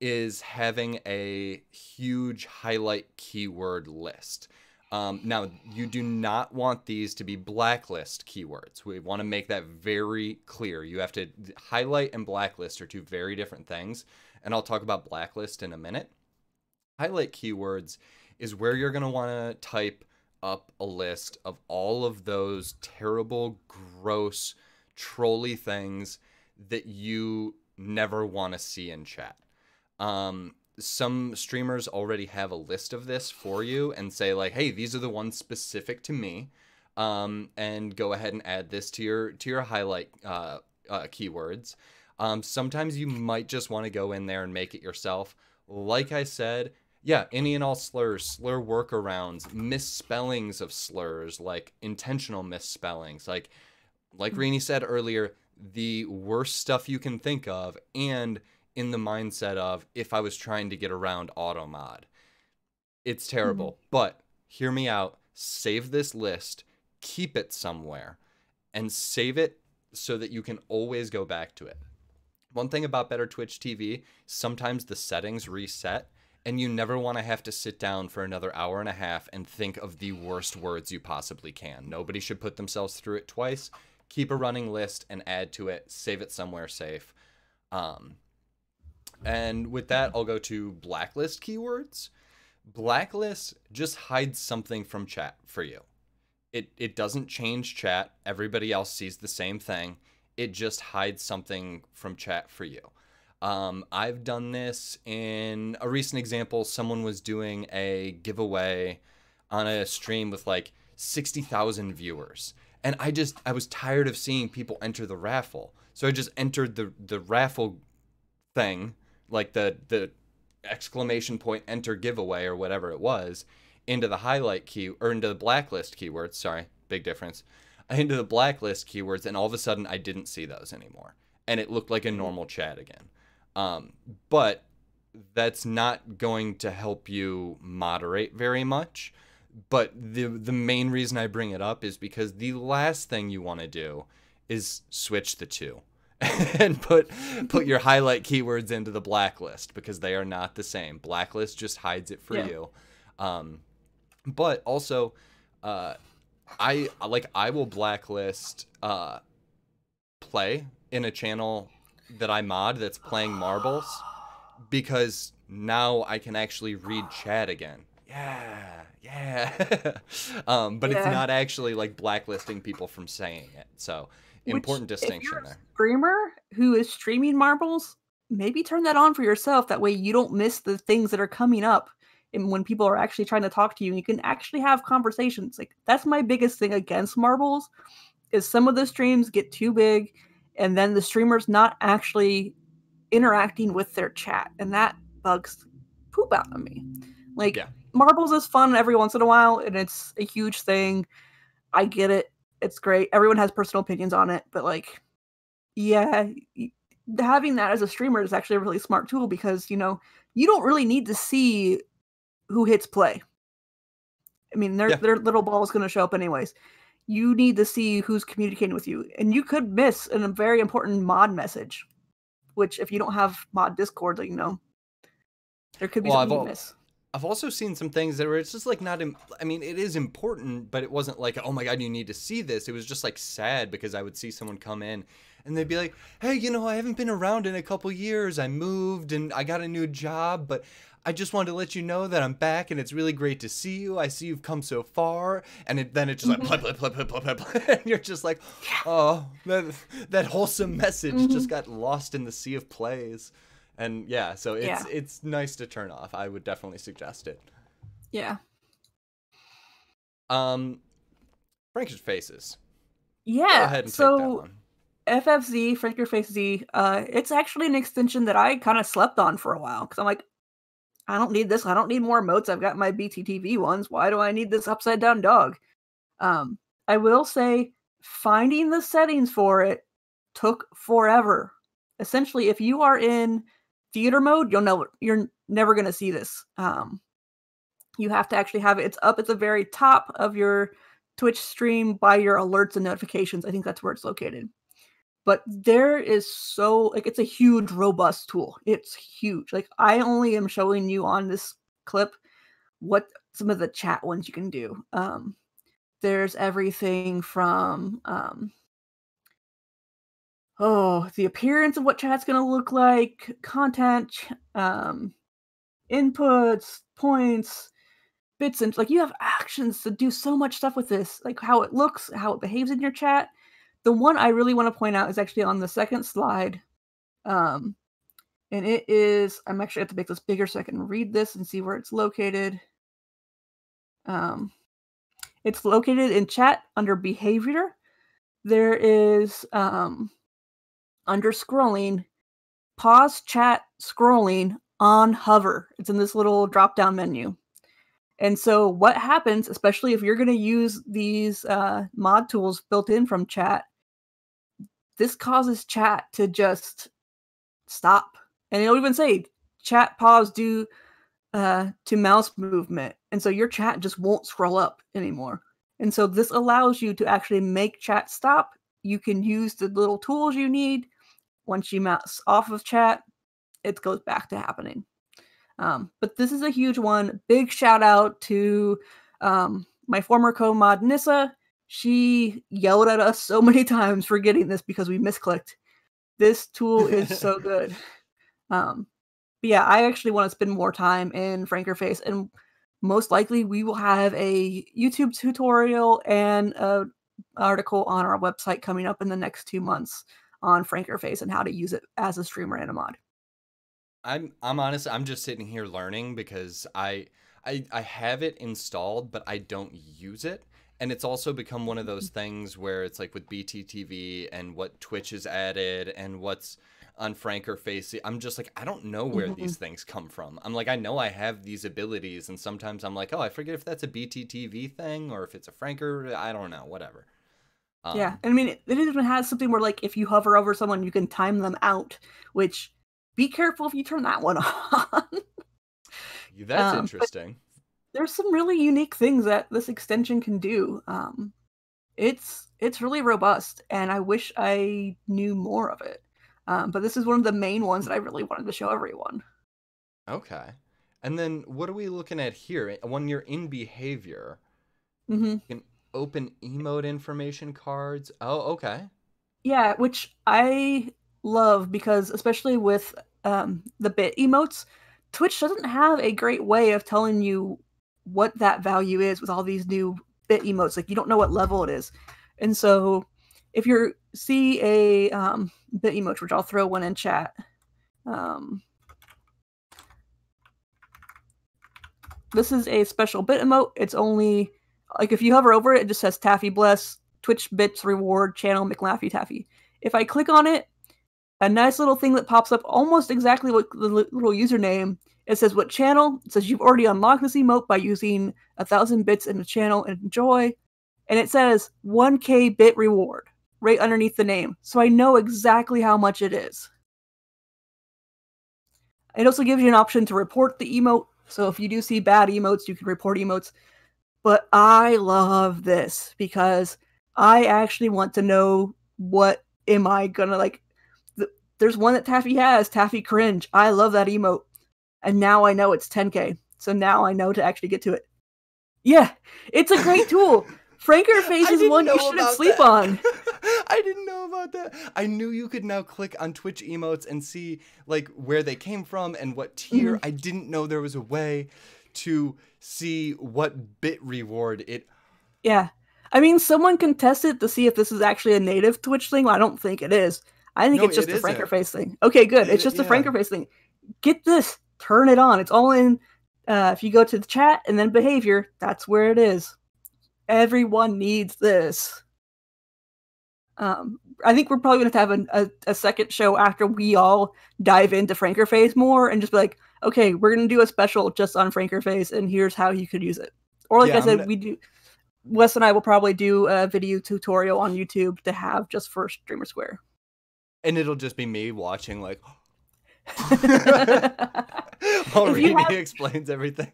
is having a huge highlight keyword list. Um, now, you do not want these to be blacklist keywords. We want to make that very clear. You have to highlight and blacklist are two very different things. And I'll talk about blacklist in a minute. Highlight keywords is where you're going to want to type up a list of all of those terrible, gross, trolly things that you never want to see in chat. Um, some streamers already have a list of this for you and say like, "Hey, these are the ones specific to me," um, and go ahead and add this to your to your highlight uh, uh, keywords. Um, sometimes you might just want to go in there and make it yourself. Like I said, yeah, any and all slurs, slur workarounds, misspellings of slurs, like intentional misspellings, like like Rini said earlier, the worst stuff you can think of, and in the mindset of if I was trying to get around automod. It's terrible. But hear me out. Save this list, keep it somewhere, and save it so that you can always go back to it. One thing about Better Twitch TV, sometimes the settings reset and you never want to have to sit down for another hour and a half and think of the worst words you possibly can. Nobody should put themselves through it twice. Keep a running list and add to it, save it somewhere safe. Um, and with that, I'll go to blacklist keywords. Blacklist just hides something from chat for you. It it doesn't change chat. Everybody else sees the same thing. It just hides something from chat for you. Um, I've done this in a recent example. Someone was doing a giveaway on a stream with like 60,000 viewers. And I just, I was tired of seeing people enter the raffle. So I just entered the, the raffle thing, like the, the exclamation point enter giveaway or whatever it was, into the highlight key or into the blacklist keywords. Sorry, big difference. Into the blacklist keywords, and all of a sudden I didn't see those anymore. And it looked like a normal chat again. Um, but that's not going to help you moderate very much. But the the main reason I bring it up is because the last thing you want to do is switch the two and put put your highlight keywords into the blacklist because they are not the same. Blacklist just hides it for Yeah. you. Um, but also, uh, I like I will blacklist uh, play in a channel that I mod that's playing marbles because now I can actually read chat again. Yeah, yeah. um, but it's not actually like blacklisting people from saying it. So Which, important if distinction you're a there. Streamer who is streaming marbles, maybe turn that on for yourself. That way you don't miss the things that are coming up. And when people are actually trying to talk to you, and you can actually have conversations. Like that's my biggest thing against marbles, is some of the streams get too big, and then the streamer's not actually interacting with their chat, and that bugs poop out of me. Like Yeah. marbles is fun every once in a while, and it's a huge thing. I get it. It's great. Everyone has personal opinions on it, but like, yeah, having that as a streamer is actually a really smart tool because you know you don't really need to see who hits play. I mean, their Yeah. their little ball is going to show up anyways. You need to see who's communicating with you, and you could miss an- a very important mod message. Which, if you don't have mod Discord, like you know, there could be Well, something I've you miss. I've also seen some things that were it's just like not. Im- I mean, it is important, but it wasn't like, oh my god, you need to see this. It was just like sad because I would see someone come in and they'd be like, hey, you know, I haven't been around in a couple years. I moved and I got a new job, but I just wanted to let you know that I'm back and it's really great to see you. I see you've come so far, and it, then it's just like play, play, play, play, play, play, play, and you're just like, oh, that that wholesome message just got lost in the sea of plays. And yeah, so it's Yeah. it's nice to turn off. I would definitely suggest it. Yeah, Um, FrankerFaceZ. Go yeah. ahead and take that so one. FFZ, FrankerFaceZ, uh, it's actually an extension that I kind of slept on for a while because I'm like, I don't need this. I don't need more emotes. I've got my BTTV ones. Why do I need this upside down dog? Um, I will say, finding the settings for it took forever. Essentially, if you are in theater mode, you'll know you're never going to see this. Um, you have to actually have it. It's up at the very top of your Twitch stream by your alerts and notifications. I think that's where it's located. But there is so like it's a huge, robust tool. It's huge. Like I only am showing you on this clip what some of the chat ones you can do. Um, there's everything from um, oh the appearance of what chat's going to look like, content, um, inputs, points, bits and like you have actions to do so much stuff with this like how it looks how it behaves in your chat the one i really want to point out is actually on the second slide um and it is i'm actually have to make this bigger so i can read this and see where it's located. Um it's located in chat under behavior. There is um under scrolling pause chat scrolling on hover. It's in this little drop down menu. And so, what happens, especially if you're going to use these uh, mod tools built in from chat, this causes chat to just stop. And it'll even say chat pause due uh, to mouse movement. And so, your chat just won't scroll up anymore. And so, this allows you to actually make chat stop. You can use the little tools you need. Once you mouse off of chat, it goes back to happening. Um, but this is a huge one. Big shout out to um, my former co-mod Nissa. She yelled at us so many times for getting this because we misclicked. This tool is so good. Um, but yeah, I actually want to spend more time in Frankerface, and most likely we will have a YouTube tutorial and an article on our website coming up in the next two months on Frankerface and how to use it as a streamer and a mod. I'm I'm honest. I'm just sitting here learning because I I I have it installed, but I don't use it. And it's also become one of those things where it's like with BTTV and what Twitch is added and what's on FrankerFaceZ. I'm just like I don't know where Mhm. these things come from. I'm like I know I have these abilities, and sometimes I'm like, oh, I forget if that's a BTTV thing or if it's a Franker. I don't know. Whatever. yeah, Um, and I mean, it, even has something where, like, if you hover over someone, you can time them out. Which, be careful if you turn that one on. that's um, but- interesting. There's some really unique things that this extension can do. Um, it's it's really robust, and I wish I knew more of it. Um, but this is one of the main ones that I really wanted to show everyone. Okay. And then what are we looking at here? When you're in behavior, hmm you can open emote information cards. Oh, okay. Yeah, which I love because especially with um, the bit emotes, Twitch doesn't have a great way of telling you what that value is with all these new bit emotes. Like you don't know what level it is, and so if you see a um, bit emote, which I'll throw one in chat. Um, this is a special bit emote. It's only like if you hover over it, it just says Taffy Bless, Twitch bits reward channel McLaffy Taffy. If I click on it, a nice little thing that pops up almost exactly what the little username. It says what channel. It says you've already unlocked this emote by using a thousand bits in the channel and enjoy. And it says 1k bit reward right underneath the name. So I know exactly how much it is. It also gives you an option to report the emote. So if you do see bad emotes, you can report emotes. But I love this because I actually want to know what am I gonna like. Th- there's one that Taffy has, Taffy Cringe. I love that emote. And now I know it's 10k. So now I know to actually get to it. Yeah, it's a great tool. Franker face is one you shouldn't sleep that. on. I didn't know about that. I knew you could now click on Twitch emotes and see like where they came from and what tier. Mhm. I didn't know there was a way to see what bit reward it. Yeah. I mean, someone can test it to see if this is actually a native Twitch thing. I don't think it is. I think No, it's just it a Franker face thing. Okay, good. It's It- just a yeah. Franker face thing. Get this. Turn it on. It's all in. Uh, if you go to the chat and then behavior, that's where it is. Everyone needs this. Um, I think we're probably going to have a, a, a second show after we all dive into Franker face more and just be like, okay, we're going to do a special just on Franker face, and here's how you could use it. Or like Yeah, I said, gonna- we do. Wes and I will probably do a video tutorial on YouTube to have just for Streamer Square. And it'll just be me watching like If have- explains everything.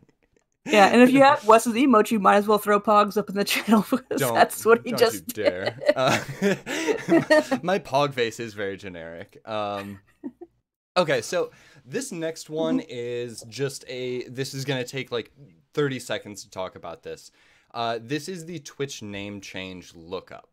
Yeah, and if you have Wes's emote, you might as well throw Pogs up in the channel because that's what he don't just you dare. Uh, my pog face is very generic. Um, okay, so this next one is just a. This is gonna take like 30 seconds to talk about this. Uh, this is the Twitch name change lookup.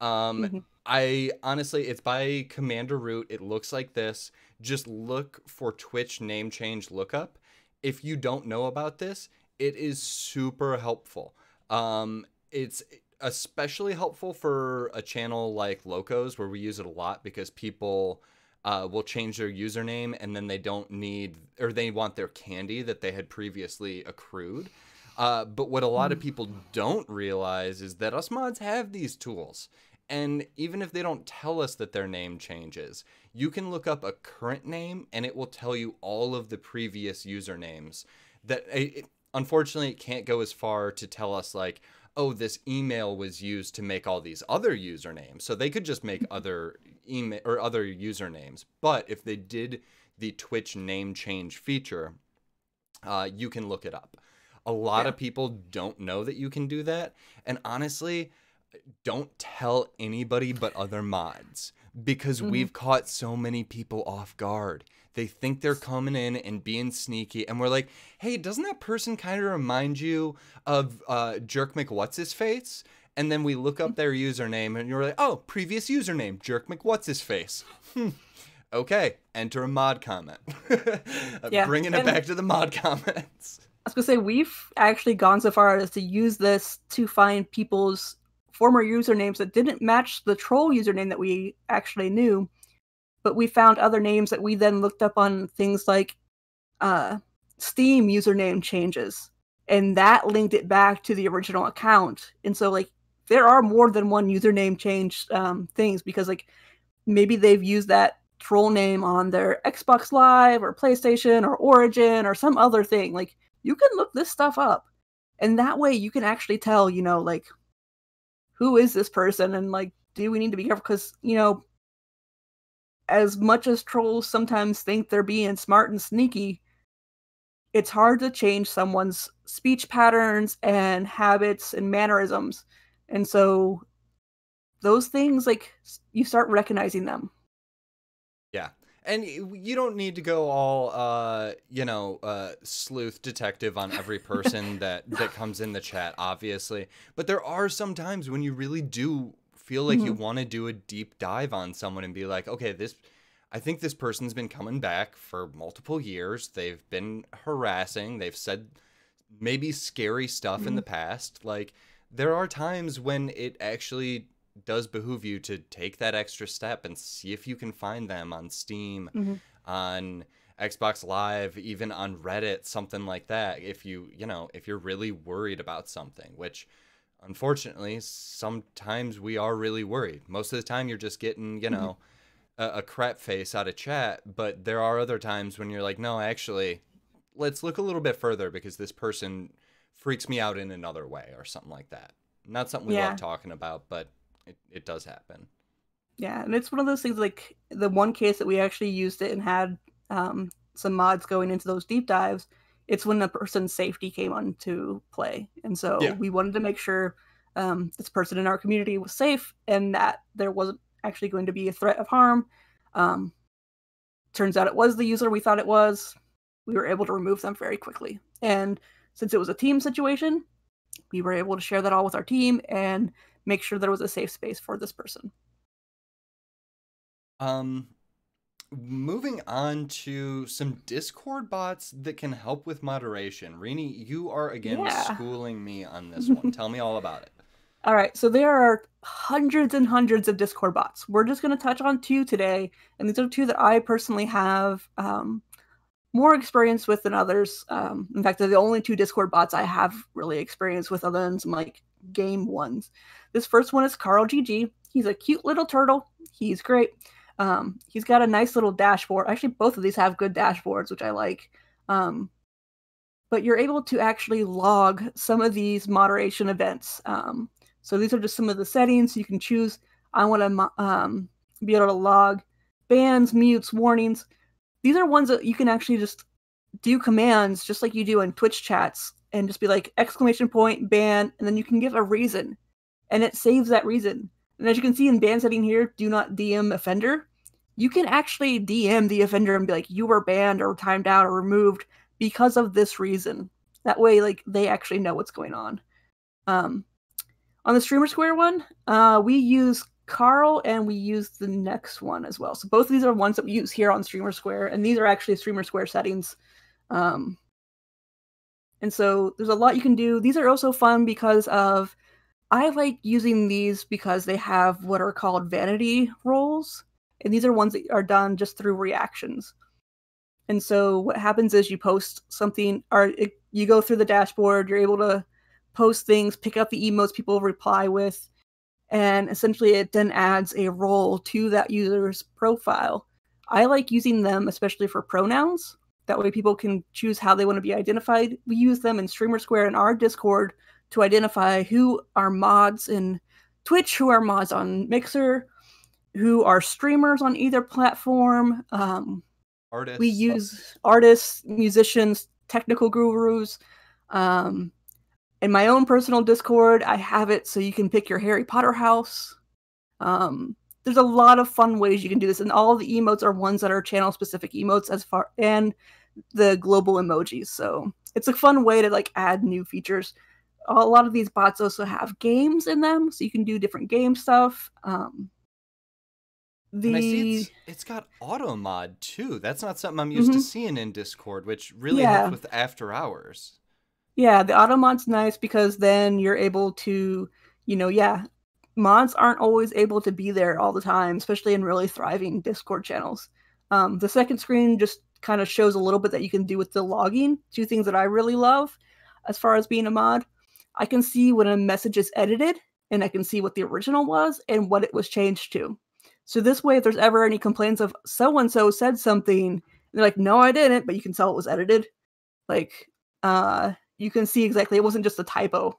Um, Mhm. I honestly, it's by Commander Root. It looks like this. Just look for Twitch name change lookup. If you don't know about this, it is super helpful. Um, it's especially helpful for a channel like Locos, where we use it a lot because people uh, will change their username and then they don't need or they want their candy that they had previously accrued. Uh, but what a lot of people don't realize is that us mods have these tools. And even if they don't tell us that their name changes, you can look up a current name and it will tell you all of the previous usernames. That it, unfortunately it can't go as far to tell us like, oh, this email was used to make all these other usernames. So they could just make other email or other usernames. But if they did the Twitch name change feature, uh, you can look it up. A lot Yeah. of people don't know that you can do that. And honestly, don't tell anybody but other mods because Mhm. we've caught so many people off guard. They think they're coming in and being sneaky, and we're like, "Hey, doesn't that person kind of remind you of uh, Jerk McWhat's his face?" And then we look up their username, and you're like, "Oh, previous username, Jerk McWhat's his face." Hmm. Okay, enter a mod comment. Yeah, Bringing it and- back to the mod comments. I was gonna say we've actually gone so far as to use this to find people's former usernames that didn't match the troll username that we actually knew, but we found other names that we then looked up on things like uh, Steam username changes, and that linked it back to the original account. And so, like, there are more than one username change um, things because, like, maybe they've used that troll name on their Xbox Live or PlayStation or Origin or some other thing. Like, you can look this stuff up and that way you can actually tell you know like who is this person? And like do we need to be careful? Because you know as much as trolls sometimes think they're being smart and sneaky it's hard to change someone's speech patterns and habits and mannerisms. And so those things like you start recognizing them. And you don't need to go all, uh, you know, uh, sleuth detective on every person that that comes in the chat, obviously. But there are some times when you really do feel like you want to do a deep dive on someone and be like, okay, this, I think this person's been coming back for multiple years. They've been harassing. They've said maybe scary stuff in the past. Like there are times when it actually does behoove you to take that extra step and see if you can find them on Steam, Mhm. on Xbox Live, even on Reddit, something like that. If you, you know, if you're really worried about something, which unfortunately sometimes we are really worried. Most of the time you're just getting, you know, a, a crap face out of chat, but there are other times when you're like, no, actually, let's look a little bit further because this person freaks me out in another way or something like that. Not something we Yeah. love talking about, but it, it does happen. Yeah, and it's one of those things like the one case that we actually used it and had um, some mods going into those deep dives, it's when the person's safety came onto play. And so Yeah. we wanted to make sure um, this person in our community was safe and that there wasn't actually going to be a threat of harm. Um, turns out it was the user we thought it was. We were able to remove them very quickly. And since it was a team situation, we were able to share that all with our team and make sure there was a safe space for this person. Um, moving on to some Discord bots that can help with moderation. Rini, you are again Yeah. schooling me on this one. Tell me all about it. All right, so there are hundreds and hundreds of Discord bots. We're just going to touch on two today, and these are two that I personally have um, more experience with than others. Um, in fact, they're the only two Discord bots I have really experience with, other than some like game ones. This first one is Carl GG. He's a cute little turtle. He's great. Um, he's got a nice little dashboard. Actually, both of these have good dashboards, which I like. Um, but you're able to actually log some of these moderation events. Um, so these are just some of the settings you can choose. I want to um, be able to log bans, mutes, warnings. These are ones that you can actually just do commands just like you do in Twitch chats and just be like exclamation point ban and then you can give a reason and it saves that reason. And as you can see in ban setting here, do not DM offender. You can actually DM the offender and be like you were banned or timed out or removed because of this reason. That way like they actually know what's going on. Um on the Streamer Square one, uh, we use Carl and we use the next one as well. So both of these are ones that we use here on Streamer Square, and these are actually Streamer Square settings. Um, and so there's a lot you can do. These are also fun because of I like using these because they have what are called vanity roles, and these are ones that are done just through reactions. And so what happens is you post something, or it, you go through the dashboard. You're able to post things, pick up the emotes people reply with, and essentially it then adds a role to that user's profile. I like using them especially for pronouns. That way people can choose how they want to be identified. We use them in Streamer Square in our Discord to identify who are mods in Twitch, who are mods on Mixer, who are streamers on either platform. Um, Artists. we use artists, musicians, technical gurus. Um, in my own personal Discord, I have it so you can pick your Harry Potter house. Um, there's a lot of fun ways you can do this, and all the emotes are ones that are channel specific emotes as far and the global emojis. So it's a fun way to like add new features. A lot of these bots also have games in them, so you can do different game stuff. Um, And I see the it's, it's got auto mod too. That's not something I'm used to Mhm. seeing in Discord, which really Yeah. helps with after hours. Yeah, the auto mod's nice because then you're able to, you know, yeah, mods aren't always able to be there all the time, especially in really thriving Discord channels. Um, the second screen just kind of shows a little bit that you can do with the logging. Two things that I really love as far as being a mod. I can see when a message is edited and I can see what the original was and what it was changed to. So this way, if there's ever any complaints of so and so said something, they're like, no, I didn't, but you can tell it was edited. Like, uh, you can see exactly it wasn't just a typo.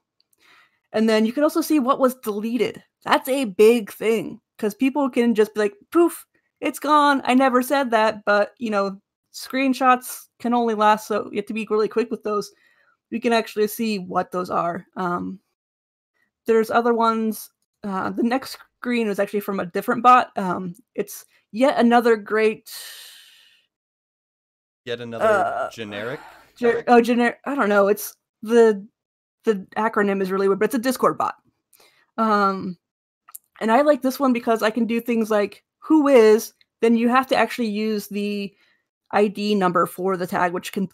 And then you can also see what was deleted. That's a big thing because people can just be like, poof, it's gone. I never said that. But, you know, screenshots can only last so you have to be really quick with those. You can actually see what those are. Um, there's other ones. Uh, the next screen was actually from a different bot. Um, it's yet another great Yet another Uh, generic. Oh, generic. I don't know. It's the the acronym is really weird, but it's a Discord bot. Um, and I like this one because I can do things like who is. Then you have to actually use the ID number for the tag, which can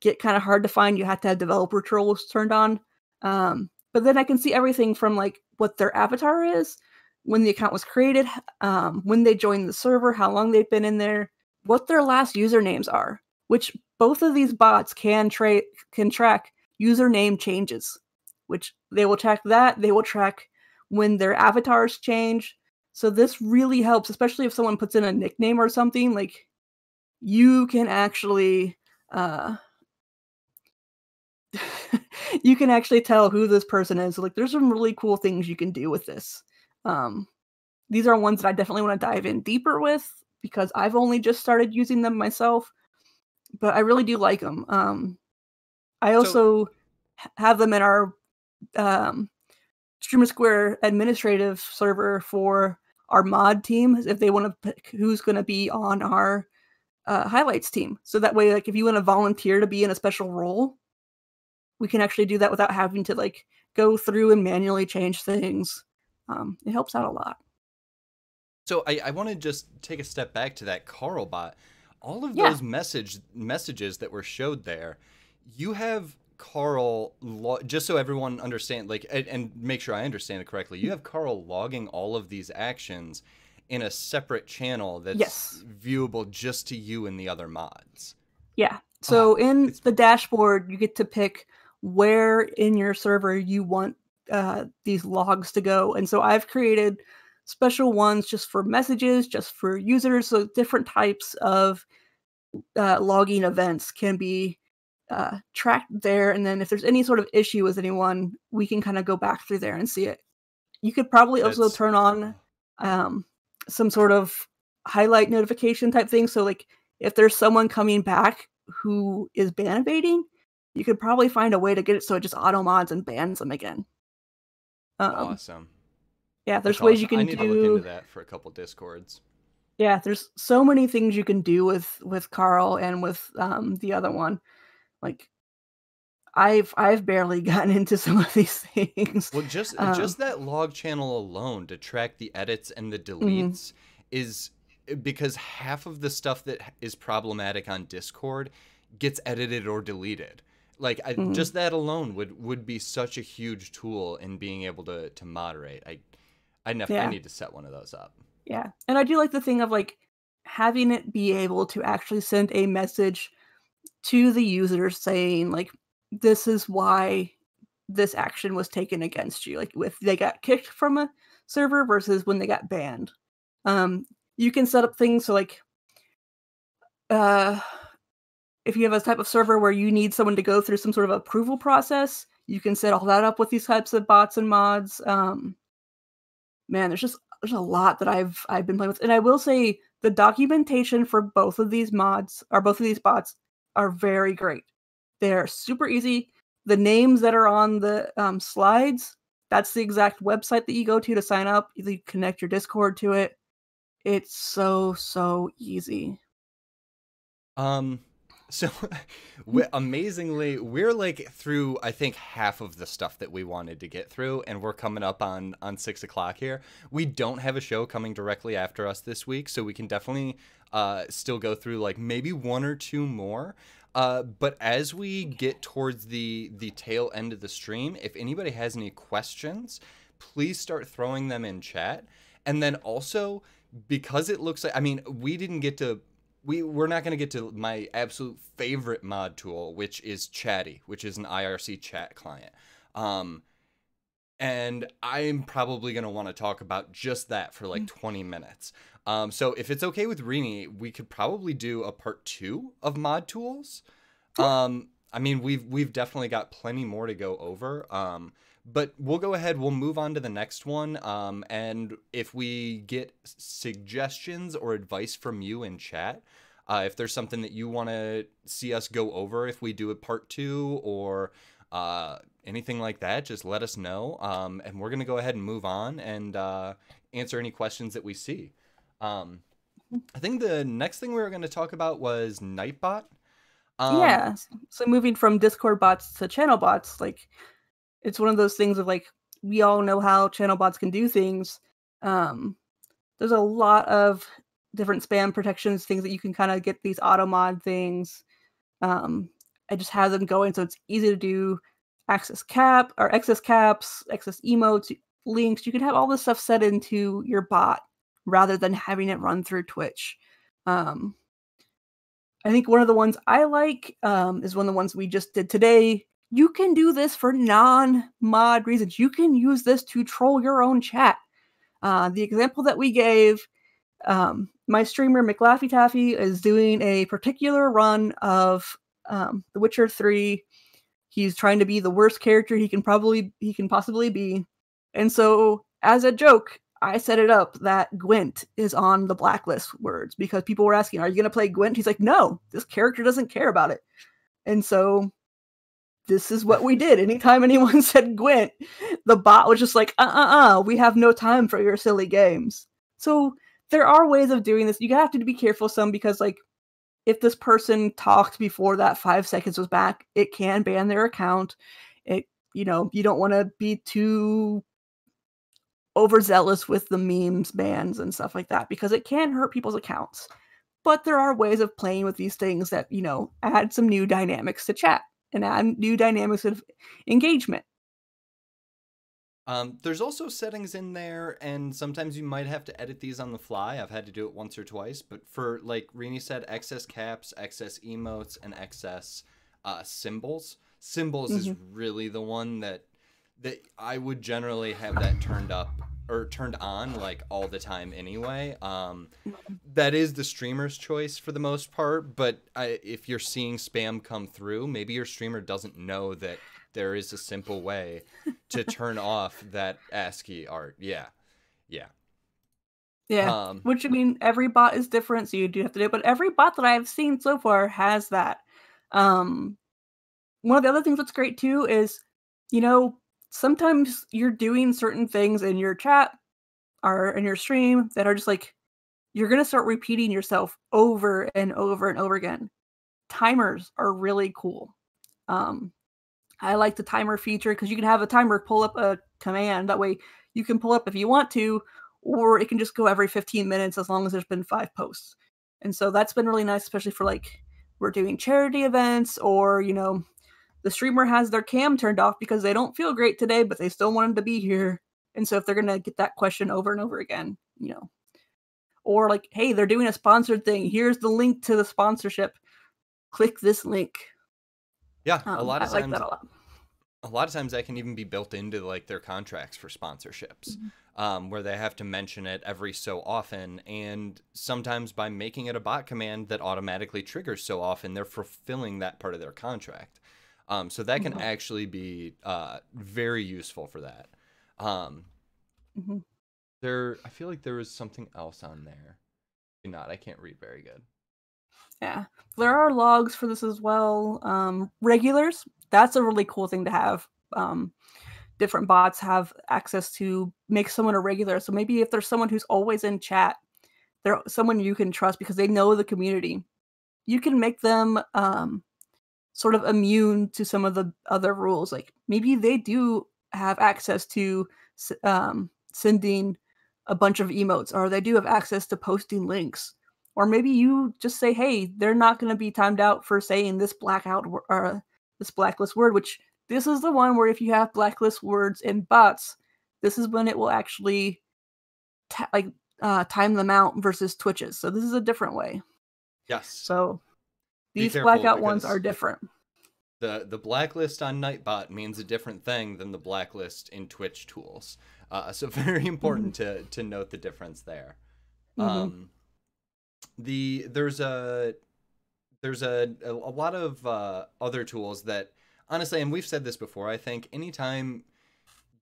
get kind of hard to find. You have to have developer tools turned on. Um, but then I can see everything from like what their avatar is, when the account was created, um, when they joined the server, how long they've been in there, what their last usernames are which both of these bots can tra- can track username changes, which they will track that. They will track when their avatars change. So this really helps, especially if someone puts in a nickname or something. Like you can actually uh, you can actually tell who this person is. Like there's some really cool things you can do with this. Um, these are ones that I definitely want to dive in deeper with because I've only just started using them myself but I really do like them. Um, I also so, have them in our um, Streamer Square administrative server for our mod team if they want to pick who's going to be on our uh, highlights team. So that way, like if you want to volunteer to be in a special role, we can actually do that without having to like go through and manually change things. Um, it helps out a lot. So I, I want to just take a step back to that Carl bot. All of yeah. those message messages that were showed there, you have Carl lo- just so everyone understand like and, and, make sure I understand it correctly. You have Carl logging all of these actions in a separate channel that's yes. viewable just to you and the other mods. Yeah. So uh, in the dashboard, you get to pick where in your server you want uh, these logs to go. And so I've created special ones just for messages, just for users. So different types of uh, logging events can be uh, tracked there. And then if there's any sort of issue with anyone, we can kind of go back through there and see it. You could probably That's... also turn on um, some sort of highlight notification type thing. So like if there's someone coming back who is ban evading, you could probably find a way to get it so it just auto mods and bans them again. Um, awesome. Yeah, there's That's ways awesome. you can I need do... to look into that for a couple discords. Yeah, there's so many things you can do with with Carl and with um the other one. Like I've I've barely gotten into some of these things. Well, just um, just that log channel alone to track the edits and the mm-hmm. deletes mm-hmm. is eh, because half of the stuff that is problematic on Discord gets edited or deleted. Like I, mm-hmm. just that alone would would be such a huge tool in being able to to moderate. I I yeah. need to set one of those up. Yeah. And I do like the thing of like having it be able to actually send a message to the user saying like this is why this action was taken against you like if they got kicked from a server versus when they got banned um you can set up things so like uh if you have a type of server where you need someone to go through some sort of approval process you can set all that up with these types of bots and mods um man there's just there's a lot that I've I've been playing with. And I will say the documentation for both of these mods or both of these bots are very great. They're super easy. The names that are on the um, slides, that's the exact website that you go to to sign up. You connect your Discord to it. It's so so easy. Um so, we, amazingly, we're like through I think half of the stuff that we wanted to get through, and we're coming up on on six o'clock here. We don't have a show coming directly after us this week, so we can definitely uh, still go through like maybe one or two more. Uh, but as we get towards the the tail end of the stream, if anybody has any questions, please start throwing them in chat. And then also because it looks like I mean we didn't get to we we're not going to get to my absolute favorite mod tool, which is Chatty, which is an IRC chat client. Um, and I'm probably going to want to talk about just that for like mm. 20 minutes. Um, so if it's okay with Rini, we could probably do a part two of mod tools. Um, I mean, we've we've definitely got plenty more to go over. Um, but we'll go ahead. We'll move on to the next one. Um, and if we get suggestions or advice from you in chat, uh, if there's something that you want to see us go over, if we do a part two or uh, anything like that, just let us know. Um, and we're gonna go ahead and move on and uh, answer any questions that we see. Um, I think the next thing we were going to talk about was Nightbot. Um, yeah. So moving from Discord bots to channel bots, like it's one of those things of like we all know how channel bots can do things. Um, there's a lot of different spam protections, things that you can kind of get these auto mod things. Um, I just have them going so it's easy to do access cap or excess caps, excess emotes, links. You can have all this stuff set into your bot rather than having it run through Twitch. Um, I think one of the ones I like um, is one of the ones we just did today you can do this for non mod reasons. You can use this to troll your own chat. Uh, the example that we gave, um, my streamer McLaffy Taffy is doing a particular run of um, The Witcher 3. He's trying to be the worst character he can probably he can possibly be. And so as a joke, I set it up that Gwent is on the blacklist words because people were asking, Are you going to play Gwent? He's like, No, this character doesn't care about it. And so this is what we did. Anytime anyone said Gwent, the bot was just like, Uh uh uh, we have no time for your silly games. So there are ways of doing this. You have to be careful some because, like, if this person talked before that five seconds was back, it can ban their account. It, you know, you don't want to be too overzealous with the memes bans and stuff like that because it can hurt people's accounts. But there are ways of playing with these things that, you know, add some new dynamics to chat and add new dynamics of engagement. Um, there's also settings in there, and sometimes you might have to edit these on the fly. I've had to do it once or twice, but for like Rini said, excess caps, excess emotes, and excess uh, symbols. Symbols mm-hmm. is really the one that that I would generally have that turned up or turned on like all the time anyway. Um, that is the streamer's choice for the most part, but I, if you're seeing spam come through, maybe your streamer doesn't know that there is a simple way to turn off that ASCII art. Yeah. Yeah. Yeah. Um, Which I mean, every bot is different, so you do have to do it, but every bot that I've seen so far has that. Um, one of the other things that's great too is, you know, sometimes you're doing certain things in your chat or in your stream that are just like you're going to start repeating yourself over and over and over again. Timers are really cool. Um, I like the timer feature because you can have a timer pull up a command. That way you can pull up if you want to, or it can just go every 15 minutes as long as there's been five posts. And so that's been really nice, especially for like we're doing charity events or, you know, the streamer has their cam turned off because they don't feel great today, but they still wanted to be here. And so if they're gonna get that question over and over again, you know, or like, hey, they're doing a sponsored thing. Here's the link to the sponsorship. Click this link. Yeah, um, a lot of I times. Like a, lot. a lot. of times that can even be built into like their contracts for sponsorships, mm-hmm. um, where they have to mention it every so often, and sometimes by making it a bot command that automatically triggers so often, they're fulfilling that part of their contract. Um, so that can mm-hmm. actually be uh, very useful for that. Um, mm-hmm. There, I feel like there was something else on there. Maybe not, I can't read very good. Yeah, there are logs for this as well. Um, regulars, that's a really cool thing to have. Um, different bots have access to make someone a regular. So maybe if there's someone who's always in chat, they're someone you can trust because they know the community. You can make them um, sort of immune to some of the other rules. Like maybe they do have access to um, sending a bunch of emotes, or they do have access to posting links. Or maybe you just say, "Hey, they're not going to be timed out for saying this blackout or uh, this blacklist word." Which this is the one where if you have blacklist words in bots, this is when it will actually like uh, time them out versus Twitches. So this is a different way. Yes. So these blackout ones are different. The the blacklist on Nightbot means a different thing than the blacklist in Twitch tools. Uh, so very important mm-hmm. to to note the difference there. Mm-hmm. Um, the there's a there's a a, a lot of uh, other tools that honestly, and we've said this before. I think anytime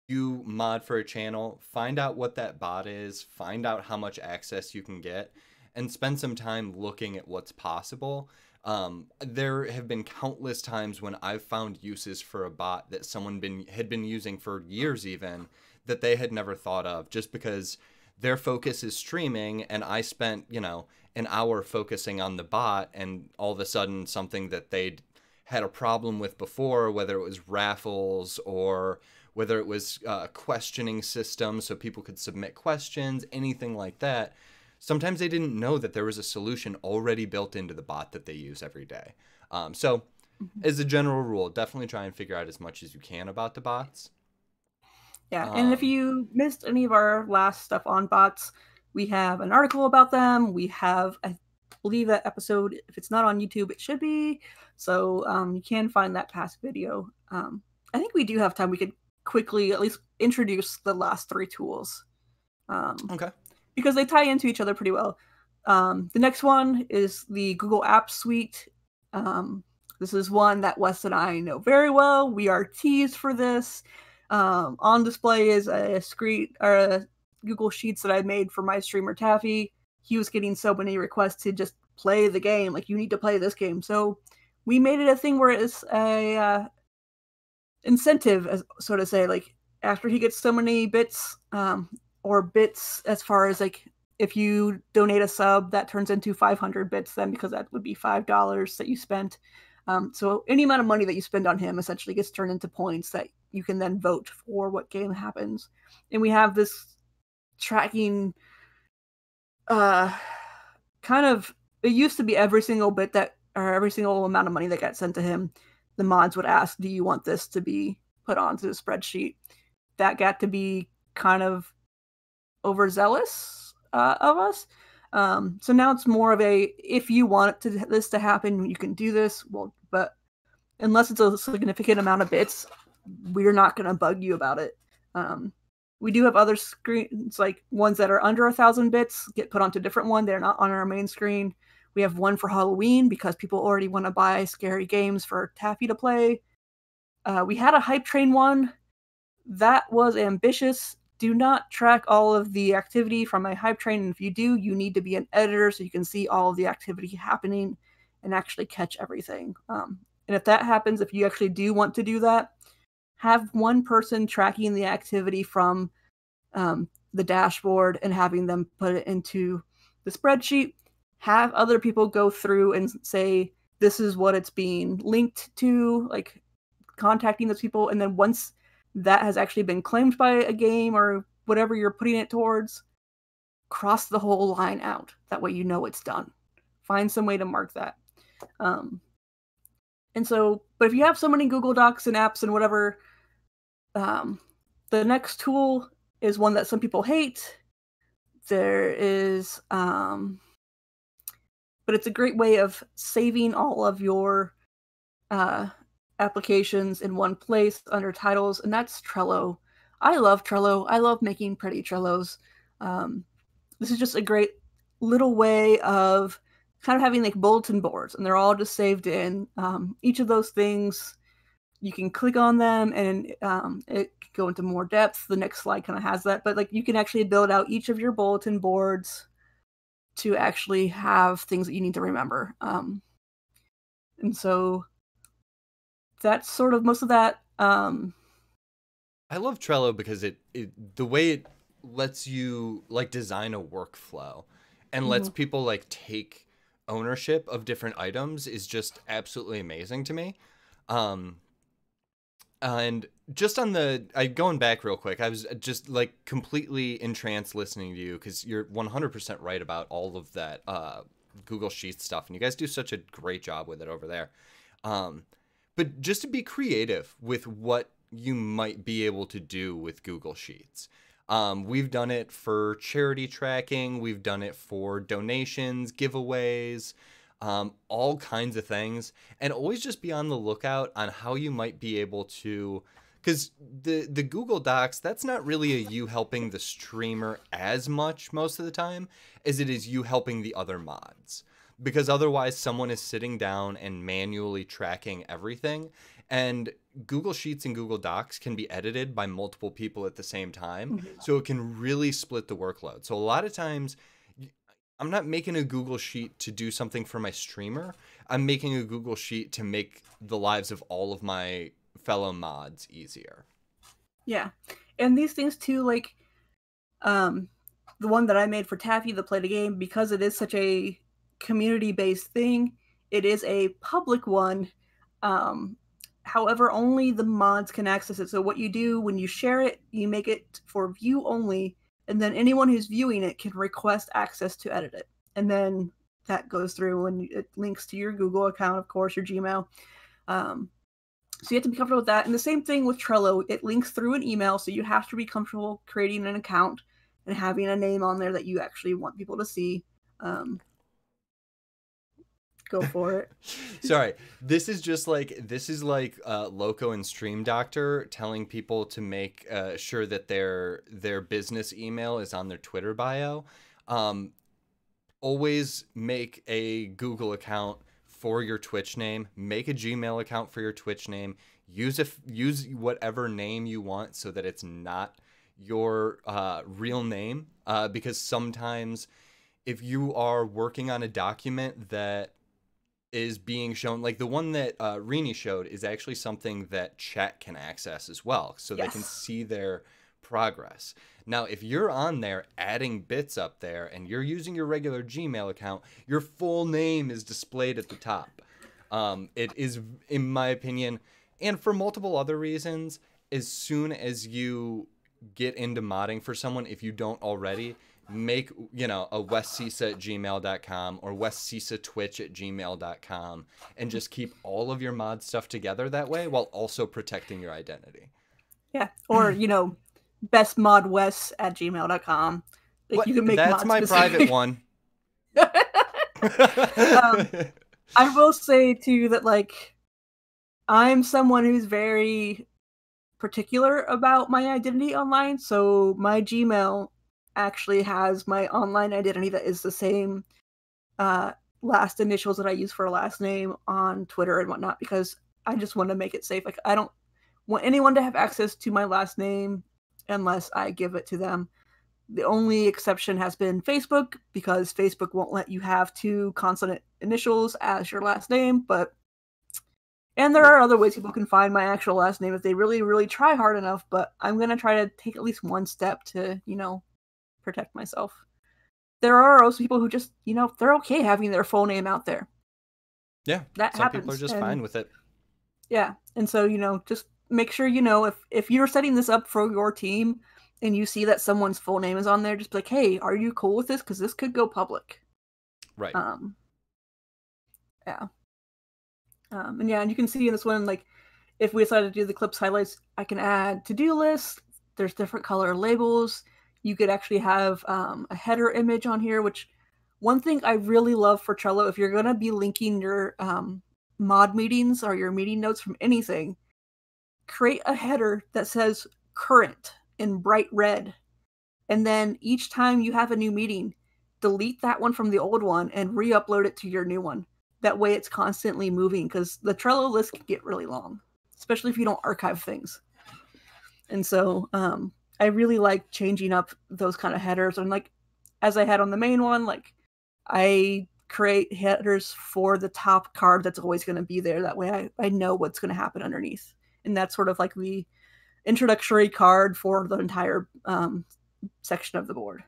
you mod for a channel, find out what that bot is, find out how much access you can get, and spend some time looking at what's possible um, there have been countless times when I've found uses for a bot that someone been had been using for years even that they had never thought of just because their focus is streaming and I spent, you know, an hour focusing on the bot and all of a sudden something that they'd had a problem with before, whether it was raffles or whether it was a uh, questioning system so people could submit questions, anything like that sometimes they didn't know that there was a solution already built into the bot that they use every day. Um, so, mm-hmm. as a general rule, definitely try and figure out as much as you can about the bots. Yeah, um, and if um, you missed any of our last stuff on bots, we have an article about them. We have, I believe, that episode. If it's not on YouTube, it should be. So um, you can find that past video. Um, I think we do have time. We could quickly at least introduce the last three tools. Um, okay because they tie into each other pretty well. Um, the next one is the Google Apps Suite. Um, this is one that Wes and I know very well. We are teased for this. Um, on display is a screen or a Google Sheets that I made for my streamer Taffy, he was getting so many requests to just play the game. Like you need to play this game. So we made it a thing where it's a uh, incentive, so to say. Like after he gets so many bits, um, or bits as far as like if you donate a sub, that turns into 500 bits then because that would be five dollars that you spent. Um, so any amount of money that you spend on him essentially gets turned into points that you can then vote for what game happens. And we have this tracking uh kind of it used to be every single bit that or every single amount of money that got sent to him the mods would ask do you want this to be put onto the spreadsheet that got to be kind of overzealous uh, of us um, so now it's more of a if you want to, this to happen you can do this well but unless it's a significant amount of bits we're not going to bug you about it um, we do have other screens, like ones that are under a thousand bits, get put onto a different one. They're not on our main screen. We have one for Halloween because people already want to buy scary games for Taffy to play. Uh, we had a hype train one that was ambitious. Do not track all of the activity from my hype train. And if you do, you need to be an editor so you can see all of the activity happening and actually catch everything. Um, and if that happens, if you actually do want to do that, have one person tracking the activity from um, the dashboard and having them put it into the spreadsheet. Have other people go through and say, this is what it's being linked to, like contacting those people. And then once that has actually been claimed by a game or whatever you're putting it towards, cross the whole line out. That way you know it's done. Find some way to mark that. Um, and so, but if you have so many Google Docs and apps and whatever um, the next tool is one that some people hate. There is, um, but it's a great way of saving all of your uh, applications in one place under titles, and that's Trello. I love Trello. I love making pretty Trellos. Um, this is just a great little way of kind of having like bulletin boards, and they're all just saved in. Um, each of those things you can click on them and um, it can go into more depth. The next slide kind of has that, but like you can actually build out each of your bulletin boards to actually have things that you need to remember. Um, and so that's sort of most of that. Um, I love Trello because it, it the way it lets you like design a workflow and mm-hmm. lets people like take ownership of different items is just absolutely amazing to me. Um, and just on the I going back real quick, I was just like completely entranced listening to you because you're 100% right about all of that uh, Google Sheets stuff, and you guys do such a great job with it over there. Um, but just to be creative with what you might be able to do with Google Sheets. Um, we've done it for charity tracking, we've done it for donations, giveaways um, all kinds of things, and always just be on the lookout on how you might be able to. Because the the Google Docs, that's not really a you helping the streamer as much most of the time as it is you helping the other mods. Because otherwise, someone is sitting down and manually tracking everything, and Google Sheets and Google Docs can be edited by multiple people at the same time. Mm-hmm. So it can really split the workload. So a lot of times I'm not making a Google Sheet to do something for my streamer. I'm making a Google Sheet to make the lives of all of my fellow mods easier. Yeah. And these things too, like um the one that I made for Taffy to play the game, because it is such a community based thing, it is a public one. Um however, only the mods can access it. So what you do when you share it, you make it for view only and then anyone who's viewing it can request access to edit it. And then that goes through and it links to your google account of course your gmail. Um, so you have to be comfortable with that. And the same thing with trello. It links through an email so you have to be comfortable creating an account and having a name on there that you actually want people to see. Um, Go for it. Sorry, this is just like this is like uh, Loco and Stream Doctor telling people to make uh, sure that their their business email is on their Twitter bio. Um, always make a Google account for your Twitch name. Make a Gmail account for your Twitch name. Use a use whatever name you want so that it's not your uh, real name uh, because sometimes if you are working on a document that is being shown like the one that uh, Rini showed is actually something that chat can access as well so yes. they can see their progress now if you're on there adding bits up there and you're using your regular gmail account your full name is displayed at the top um, it is in my opinion and for multiple other reasons as soon as you get into modding for someone if you don't already make you know a wescisa at gmail.com or wescisa twitch at gmail.com and just keep all of your mod stuff together that way while also protecting your identity yeah or you know best mod west at gmail.com like what? you can make that's my specific. private one um, i will say too that like i'm someone who's very particular about my identity online so my gmail actually has my online identity that is the same uh, last initials that I use for a last name on Twitter and whatnot because I just want to make it safe. Like I don't want anyone to have access to my last name unless I give it to them. The only exception has been Facebook because Facebook won't let you have two consonant initials as your last name, but and there are other ways people can find my actual last name if they really really try hard enough, but I'm going to try to take at least one step to, you know, protect myself. There are also people who just, you know, they're okay having their full name out there. Yeah, that some happens. people are just and, fine with it. Yeah, and so you know, just make sure you know if if you're setting this up for your team and you see that someone's full name is on there, just be like, hey, are you cool with this? Because this could go public. Right. Um. Yeah. Um, and yeah, and you can see in this one, like, if we decide to do the clips highlights, I can add to-do lists. There's different color labels you could actually have um, a header image on here, which one thing I really love for Trello, if you're going to be linking your um, mod meetings or your meeting notes from anything, create a header that says current in bright red. And then each time you have a new meeting, delete that one from the old one and re upload it to your new one. That way it's constantly moving because the Trello list can get really long, especially if you don't archive things. And so, um, I really like changing up those kind of headers. And like as I had on the main one, like I create headers for the top card that's always going to be there. That way I, I know what's going to happen underneath. And that's sort of like the introductory card for the entire um, section of the board.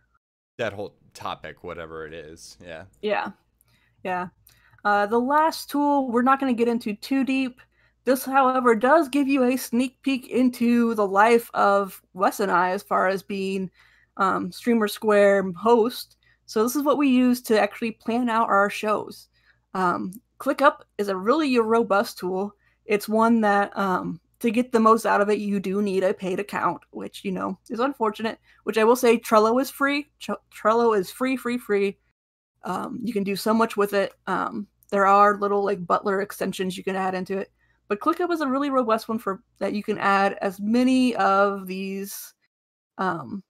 That whole topic, whatever it is. Yeah. Yeah. Yeah. Uh, the last tool we're not going to get into too deep this, however, does give you a sneak peek into the life of Wes and I as far as being um, Streamer Square host. So this is what we use to actually plan out our shows. Um, ClickUp is a really robust tool. It's one that um, to get the most out of it, you do need a paid account, which you know is unfortunate. Which I will say, Trello is free. Trello is free, free, free. Um, you can do so much with it. Um, there are little like Butler extensions you can add into it. But ClickUp is a really robust one for that you can add as many of these um,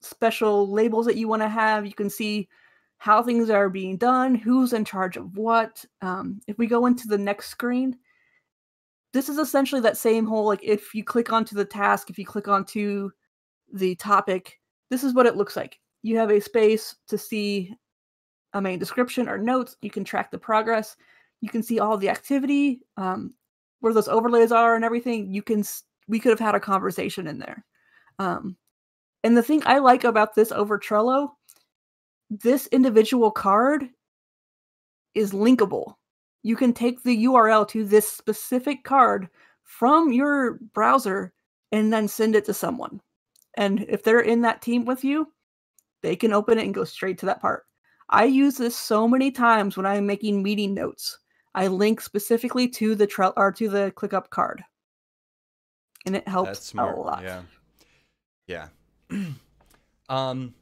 special labels that you want to have. You can see how things are being done, who's in charge of what. Um, if we go into the next screen, this is essentially that same whole like if you click onto the task, if you click onto the topic, this is what it looks like. You have a space to see a main description or notes. You can track the progress you can see all the activity, um, where those overlays are and everything. You can we could have had a conversation in there. Um, and the thing I like about this over Trello, this individual card is linkable. You can take the URL to this specific card from your browser and then send it to someone. And if they're in that team with you, they can open it and go straight to that part. I use this so many times when I'm making meeting notes I link specifically to the trail or to the ClickUp card, and it helps a lot. Yeah, yeah. um.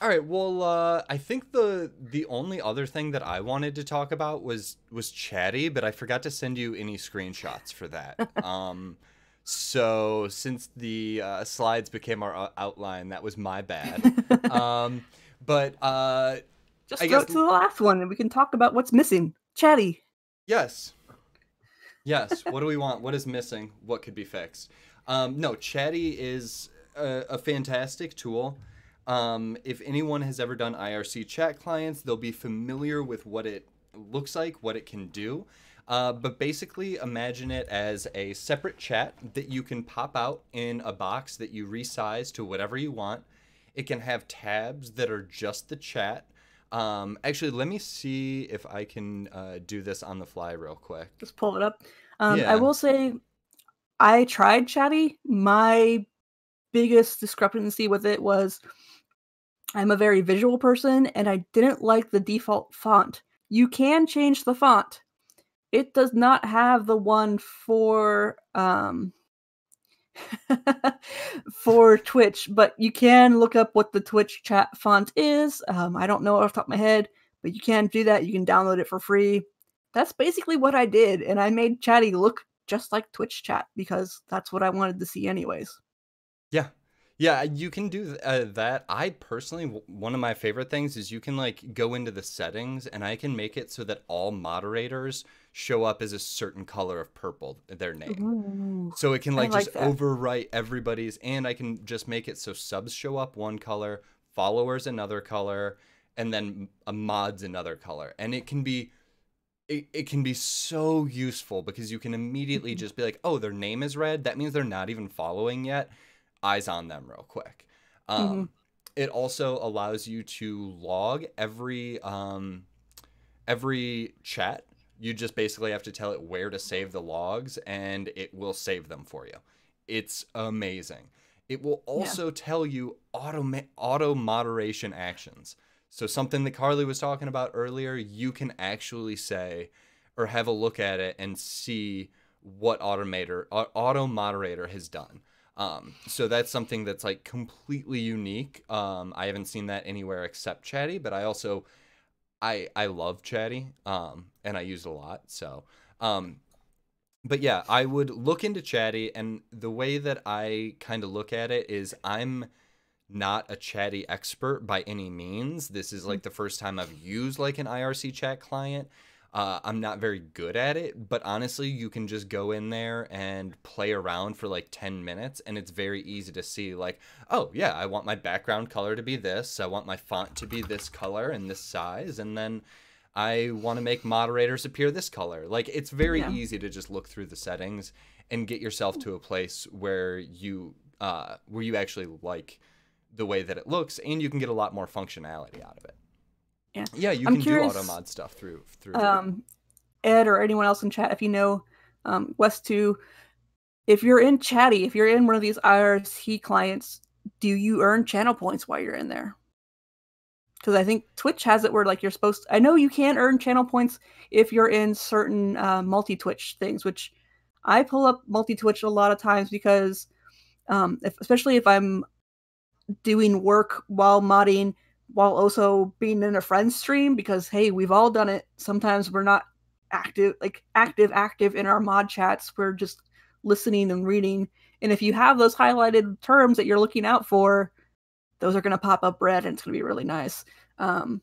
All right. Well, uh, I think the the only other thing that I wanted to talk about was was chatty, but I forgot to send you any screenshots for that. um. So since the uh, slides became our uh, outline, that was my bad. um. But uh. Just I go guess... to the last one, and we can talk about what's missing. Chatty. Yes. yes. What do we want? What is missing? What could be fixed? Um, no, Chatty is a, a fantastic tool. Um, if anyone has ever done IRC chat clients, they'll be familiar with what it looks like, what it can do. Uh, but basically, imagine it as a separate chat that you can pop out in a box that you resize to whatever you want. It can have tabs that are just the chat. Um, actually, let me see if I can uh, do this on the fly real quick. Just pull it up. Um, Yeah. I will say, I tried Chatty. My biggest discrepancy with it was I'm a very visual person and I didn't like the default font. You can change the font. It does not have the one for um for Twitch, but you can look up what the Twitch chat font is. Um, I don't know off the top of my head, but you can do that. You can download it for free. That's basically what I did, and I made Chatty look just like Twitch chat because that's what I wanted to see, anyways. Yeah. Yeah, you can do uh, that. I personally, one of my favorite things is you can like go into the settings and I can make it so that all moderators show up as a certain color of purple, their name. Ooh. So it can like, like just that. overwrite everybody's, and I can just make it so subs show up one color, followers another color, and then a mods another color. And it can be it, it can be so useful because you can immediately Mhm. just be like, oh, their name is red. That means they're not even following yet. Eyes on them real quick. Um, Mhm. It also allows you to log every um, every chat. You just basically have to tell it where to save the logs, and it will save them for you. It's amazing. It will also tell you auto auto moderation actions. So something that Karli was talking about earlier, you can actually say or have a look at it and see what automator au- auto moderator has done. Um, so that's something that's like completely unique. Um, I haven't seen that anywhere except Chatty, but I also I I love Chatty um, and I use it a lot. So um, but yeah, I would look into Chatty, and the way that I kind of look at it is I'm not a Chatty expert by any means. This is like the first time I've used like an IRC chat client. Uh, I'm not very good at it, but honestly, you can just go in there and play around for like 10 minutes, and it's very easy to see, like, oh, yeah, I want my background color to be this, I want my font to be this color and this size, and then I want to make moderators appear this color. Like, it's very Yeah. easy to just look through the settings and get yourself to a place where you uh, where you actually like the way that it looks, and you can get a lot more functionality out of it. Yeah. Yeah, you I'm can curious, do auto mod stuff through through. um, Ed or anyone else in chat, if you know um, Wes 2, if you're in Chatty, if you're in one of these IRC clients, do you earn channel points while you're in there? Because I think Twitch has it where like you're supposed. To, I know you can earn channel points if you're in certain uh, multi Twitch things, which I pull up multi Twitch a lot of times because, um, if, especially if I'm doing work while modding while also being in a friend stream because hey we've all done it. Sometimes we're not active like active active in our mod chats. We're just listening and reading. And if you have those highlighted terms that you're looking out for those are going to pop up red and it's going to be really nice. Um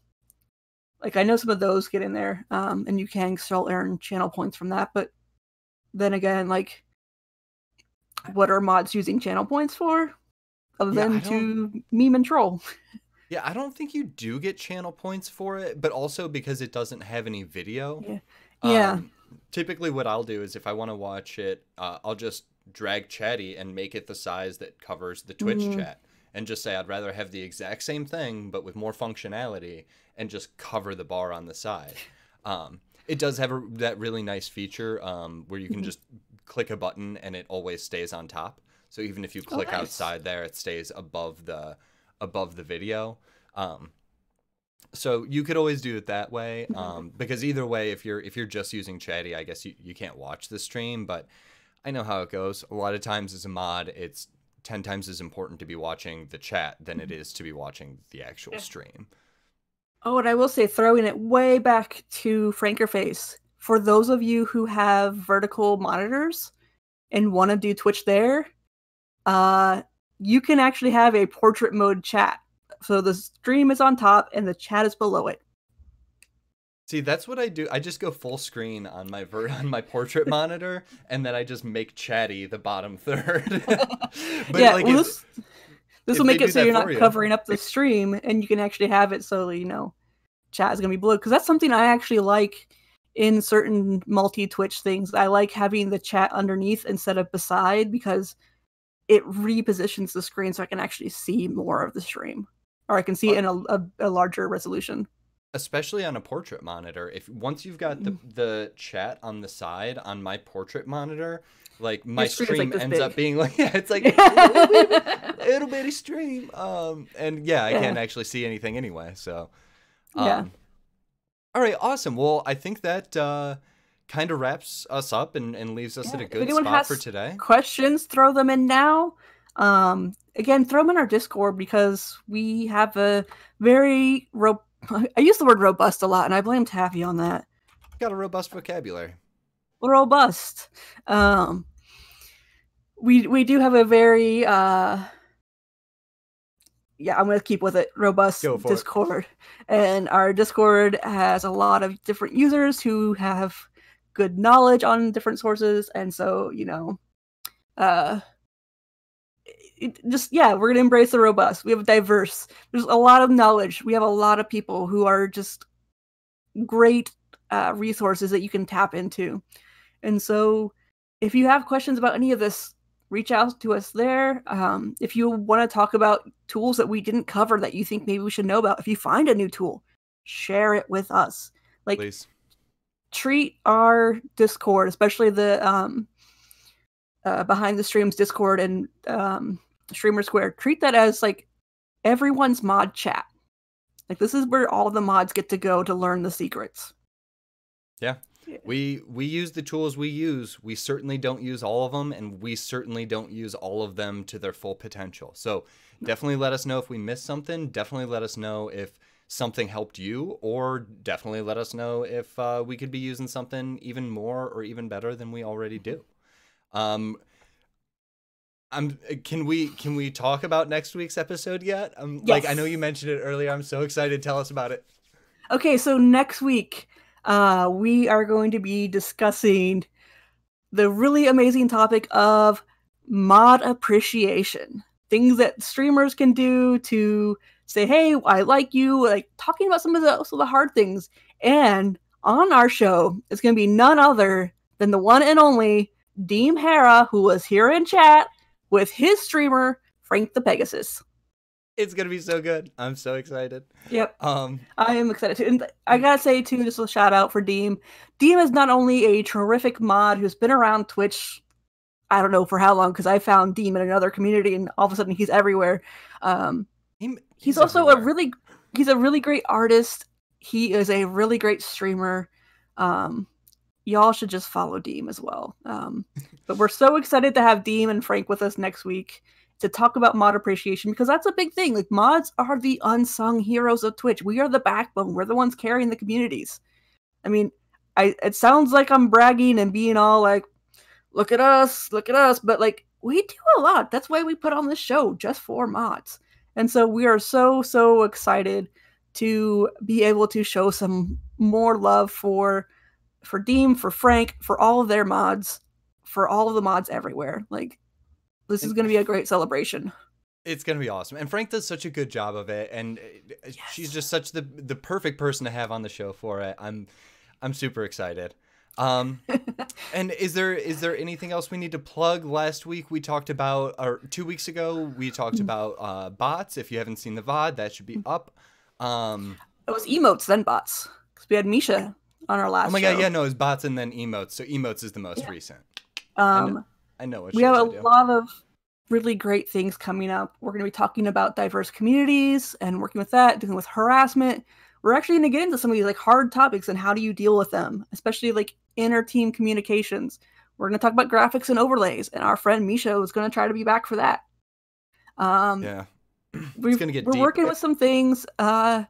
like i know some of those get in there um and you can still earn channel points from that but then again like what are mods using channel points for other Yeah, than to meme and troll yeah, I don't think you do get channel points for it, but also because it doesn't have any video. Yeah. Yeah. Um, typically, what I'll do is if I want to watch it, uh, I'll just drag Chatty and make it the size that covers the Twitch Mhm. chat, and just say I'd rather have the exact same thing but with more functionality, and just cover the bar on the side. Um, it does have a, that really nice feature um, where you can Mhm. just click a button and it always stays on top. So even if you Oh, click nice. outside there, it stays above the above the video. Um, so you could always do it that way Mhm. um, because either way, if you're if you're just using Chatty, I guess you, you can't watch the stream. But I know how it goes. A lot of times as a mod, it's ten times as important to be watching the chat than it is to be watching the actual Yeah. stream. Oh, and I will say, throwing it way back to FrankerFaceZ, for those of you who have vertical monitors and want to do Twitch there, uh, you can actually have a portrait mode chat. So the stream is on top and the chat is below it. See, that's what I do. I just go full screen on my ver- on my portrait monitor, and then I just make chatty the bottom third. but yeah, like, well, this this will make it so you're not you. covering up the stream, and you can actually have it so you know chat is gonna be blue. Because that's something I actually like in certain multi Twitch things. I like having the chat underneath instead of beside because it repositions the screen so I can actually see more of the stream, or I can see it in a, a, a larger resolution. Especially on a portrait monitor. If once you've got the, mm-hmm. the chat on the side on my portrait monitor like my stream like ends big. up being like yeah it's like little, bitty, little bitty stream. Um and yeah i yeah. can't actually see anything anyway so um, yeah all right awesome. Well i think that uh kind of wraps us up and, and leaves us yeah. at a good spot for today questions throw them in now um again throw them in our discord because we have a very ro- I use the word robust a lot, and I blame Taffy on that. Got a robust vocabulary. Robust. Um, we we do have a very uh, yeah, I'm gonna keep with it. Robust Discord, it. and our Discord has a lot of different users who have good knowledge on different sources, and so you know, uh, it, just yeah, we're gonna embrace the robust. We have a diverse. There's a lot of knowledge. We have a lot of people who are just great uh, resources that you can tap into. And so, if you have questions about any of this, reach out to us there. Um, if you want to talk about tools that we didn't cover that you think maybe we should know about, if you find a new tool, share it with us. Like, Please. Treat our Discord, especially the um, uh, behind the streams Discord and um, Streamer Square, treat that as like everyone's mod chat. Like this is where all the mods get to go to learn the secrets. Yeah. yeah. We we use the tools we use. We certainly don't use all of them and we certainly don't use all of them to their full potential. So, definitely let us know if we missed something. Definitely let us know if something helped you or definitely let us know if uh, we could be using something even more or even better than we already do. Um, I'm can we can we talk about next week's episode yet? I'm yes. like I know you mentioned it earlier. I'm so excited. Tell us about it. Okay, so next week uh we are going to be discussing the really amazing topic of mod appreciation. Things that streamers can do to say, "Hey, I like you," like talking about some of the of the hard things. And on our show, it's going to be none other than the one and only Deem Hera, who was here in chat with his streamer Frank the Pegasus. It's gonna be so good. I'm so excited. Yep. Um, I am excited too. And I gotta say too, just a shout out for Deem. Deem is not only a terrific mod who's been around Twitch. I don't know for how long because I found Deem in another community and all of a sudden he's everywhere. Um, he, he's, he's also everywhere. a really he's a really great artist. He is a really great streamer. Um, y'all should just follow Deem as well. Um, but we're so excited to have Deem and Frank with us next week to talk about mod appreciation because that's a big thing. Like mods are the unsung heroes of Twitch. We are the backbone. We're the ones carrying the communities. I mean, I it sounds like I'm bragging and being all like, look at us, look at us, but like we do a lot. That's why we put on this show just for mods. And so we are so so excited to be able to show some more love for for Deem, for Frank, for all of their mods, for all of the mods everywhere. Like this is going to be a great celebration. It's going to be awesome. And Frank does such a good job of it and uh, yes. she's just such the the perfect person to have on the show for it. I'm I'm super excited. Um and is there is there anything else we need to plug? Last week we talked about or 2 weeks ago we talked mm. about uh bots. If you haven't seen the VOD, that should be up. Um it was emotes then bots cuz we had Misha on our last. Oh my show. god, yeah, no, it was bots and then emotes. So emotes is the most yeah. recent. Um, I know, I know what we have a lot of really great things coming up. We're going to be talking about diverse communities and working with that, dealing with harassment. We're actually going to get into some of these like hard topics and how do you deal with them, especially like inner team communications. We're going to talk about graphics and overlays, and our friend Misha is going to try to be back for that. Um, yeah, we're going to get. We're deep. working with some things. Uh,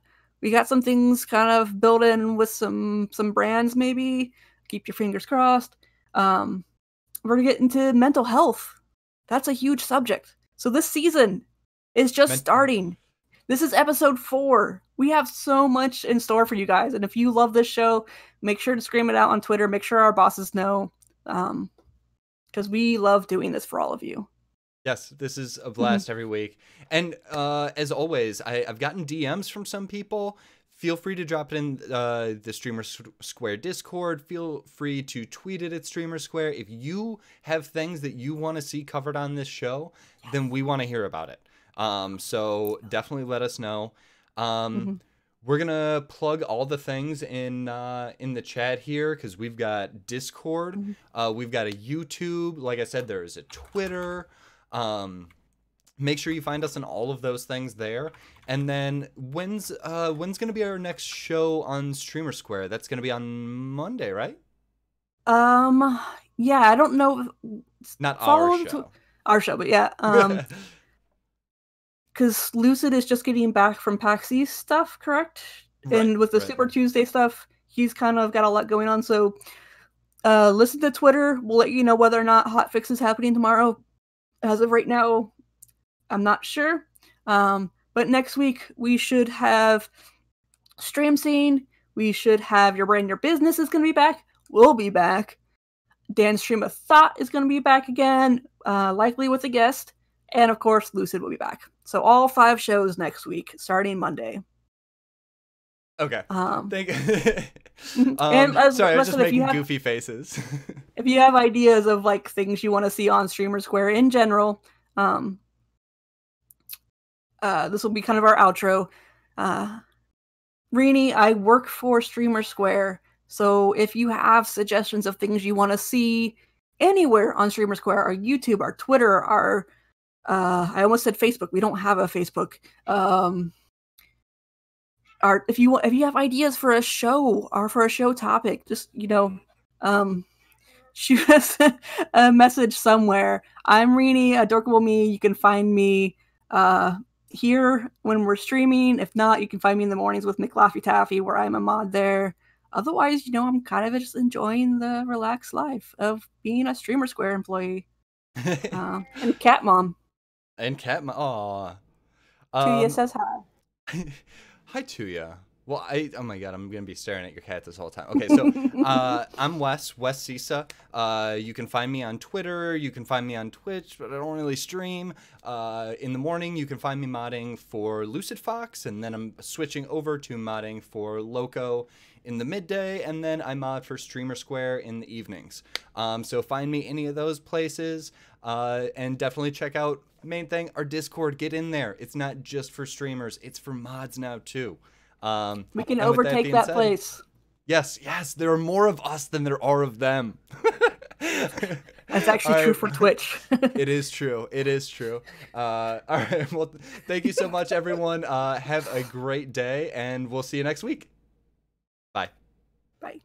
we got some things kind of built in with some some brands maybe keep your fingers crossed um we're gonna get into mental health that's a huge subject so this season is just Men- starting This is episode four. We have so much in store for you guys. And if you love this show, make sure to scream it out on Twitter. Make sure our bosses know. Um, because we love doing this for all of you. Yes, this is a blast mm-hmm. every week. And uh, as always, I, have gotten DMs from some people. Feel free to drop it in uh, the Streamer Square Discord. Feel free to tweet it at Streamer Square. If you have things that you want to see covered on this show, yes. then we want to hear about it. Um, so definitely let us know. Um, mm-hmm. We're gonna plug all the things in uh, in the chat here because we've got Discord, mm-hmm. uh, we've got a YouTube. Like I said, there is a Twitter. Um, make sure you find us in all of those things there. And then when's uh when's gonna be our next show on Streamer Square? That's gonna be on Monday, right? Um yeah, I don't know. Not our show. To, our show, but yeah. Um because Lucid is just getting back from PAX East stuff, correct? Right, and with the right. Super Tuesday stuff, he's kind of got a lot going on. So uh listen to Twitter. We'll let you know whether or not hot fix is happening tomorrow. As of right now, I'm not sure. Um, but next week we should have Stream Scene. We should have Your Brand Your Business is going to be back. We'll be back. Dan Stream of Thought is going to be back again, uh, likely with a guest. And of course, Lucid will be back. So all five shows next week, starting Monday. Okay. Um, Thank. um, and as, sorry, I was just making have, goofy faces. if you have ideas of like things you want to see on Streamer Square in general, um, uh, this will be kind of our outro. Uh, Rini, I work for Streamer Square, so if you have suggestions of things you want to see anywhere on Streamer Square, our YouTube, our Twitter, our uh, I almost said Facebook. We don't have a Facebook. Um, our if you if you have ideas for a show or for a show topic, just you know, um, shoot us a message somewhere. I'm Rini, Adorkable Me. You can find me uh, here when we're streaming. If not, you can find me in the mornings with McLaffy Taffy, where I'm a mod there. Otherwise, you know, I'm kind of just enjoying the relaxed life of being a Streamer Square employee uh, and cat mom. And cat. Aw. Tuya um, says hi. hi, Tuya. Well, I oh my god, I'm gonna be staring at your cat this whole time. Okay, so uh, I'm Wes, Wes Cisa. Uh, you can find me on Twitter. You can find me on Twitch, but I don't really stream. Uh, in the morning, you can find me modding for Lucid Fox, and then I'm switching over to modding for Loco in the midday, and then I mod for Streamer Square in the evenings. Um, so find me any of those places, uh, and definitely check out main thing our Discord. Get in there. It's not just for streamers; it's for mods now too. Um, we can overtake that, that said, place. Yes, yes. There are more of us than there are of them. That's actually right. true for Twitch. it is true. It is true. Uh, all right. Well, thank you so much, everyone. Uh, have a great day, and we'll see you next week. Bye. Bye.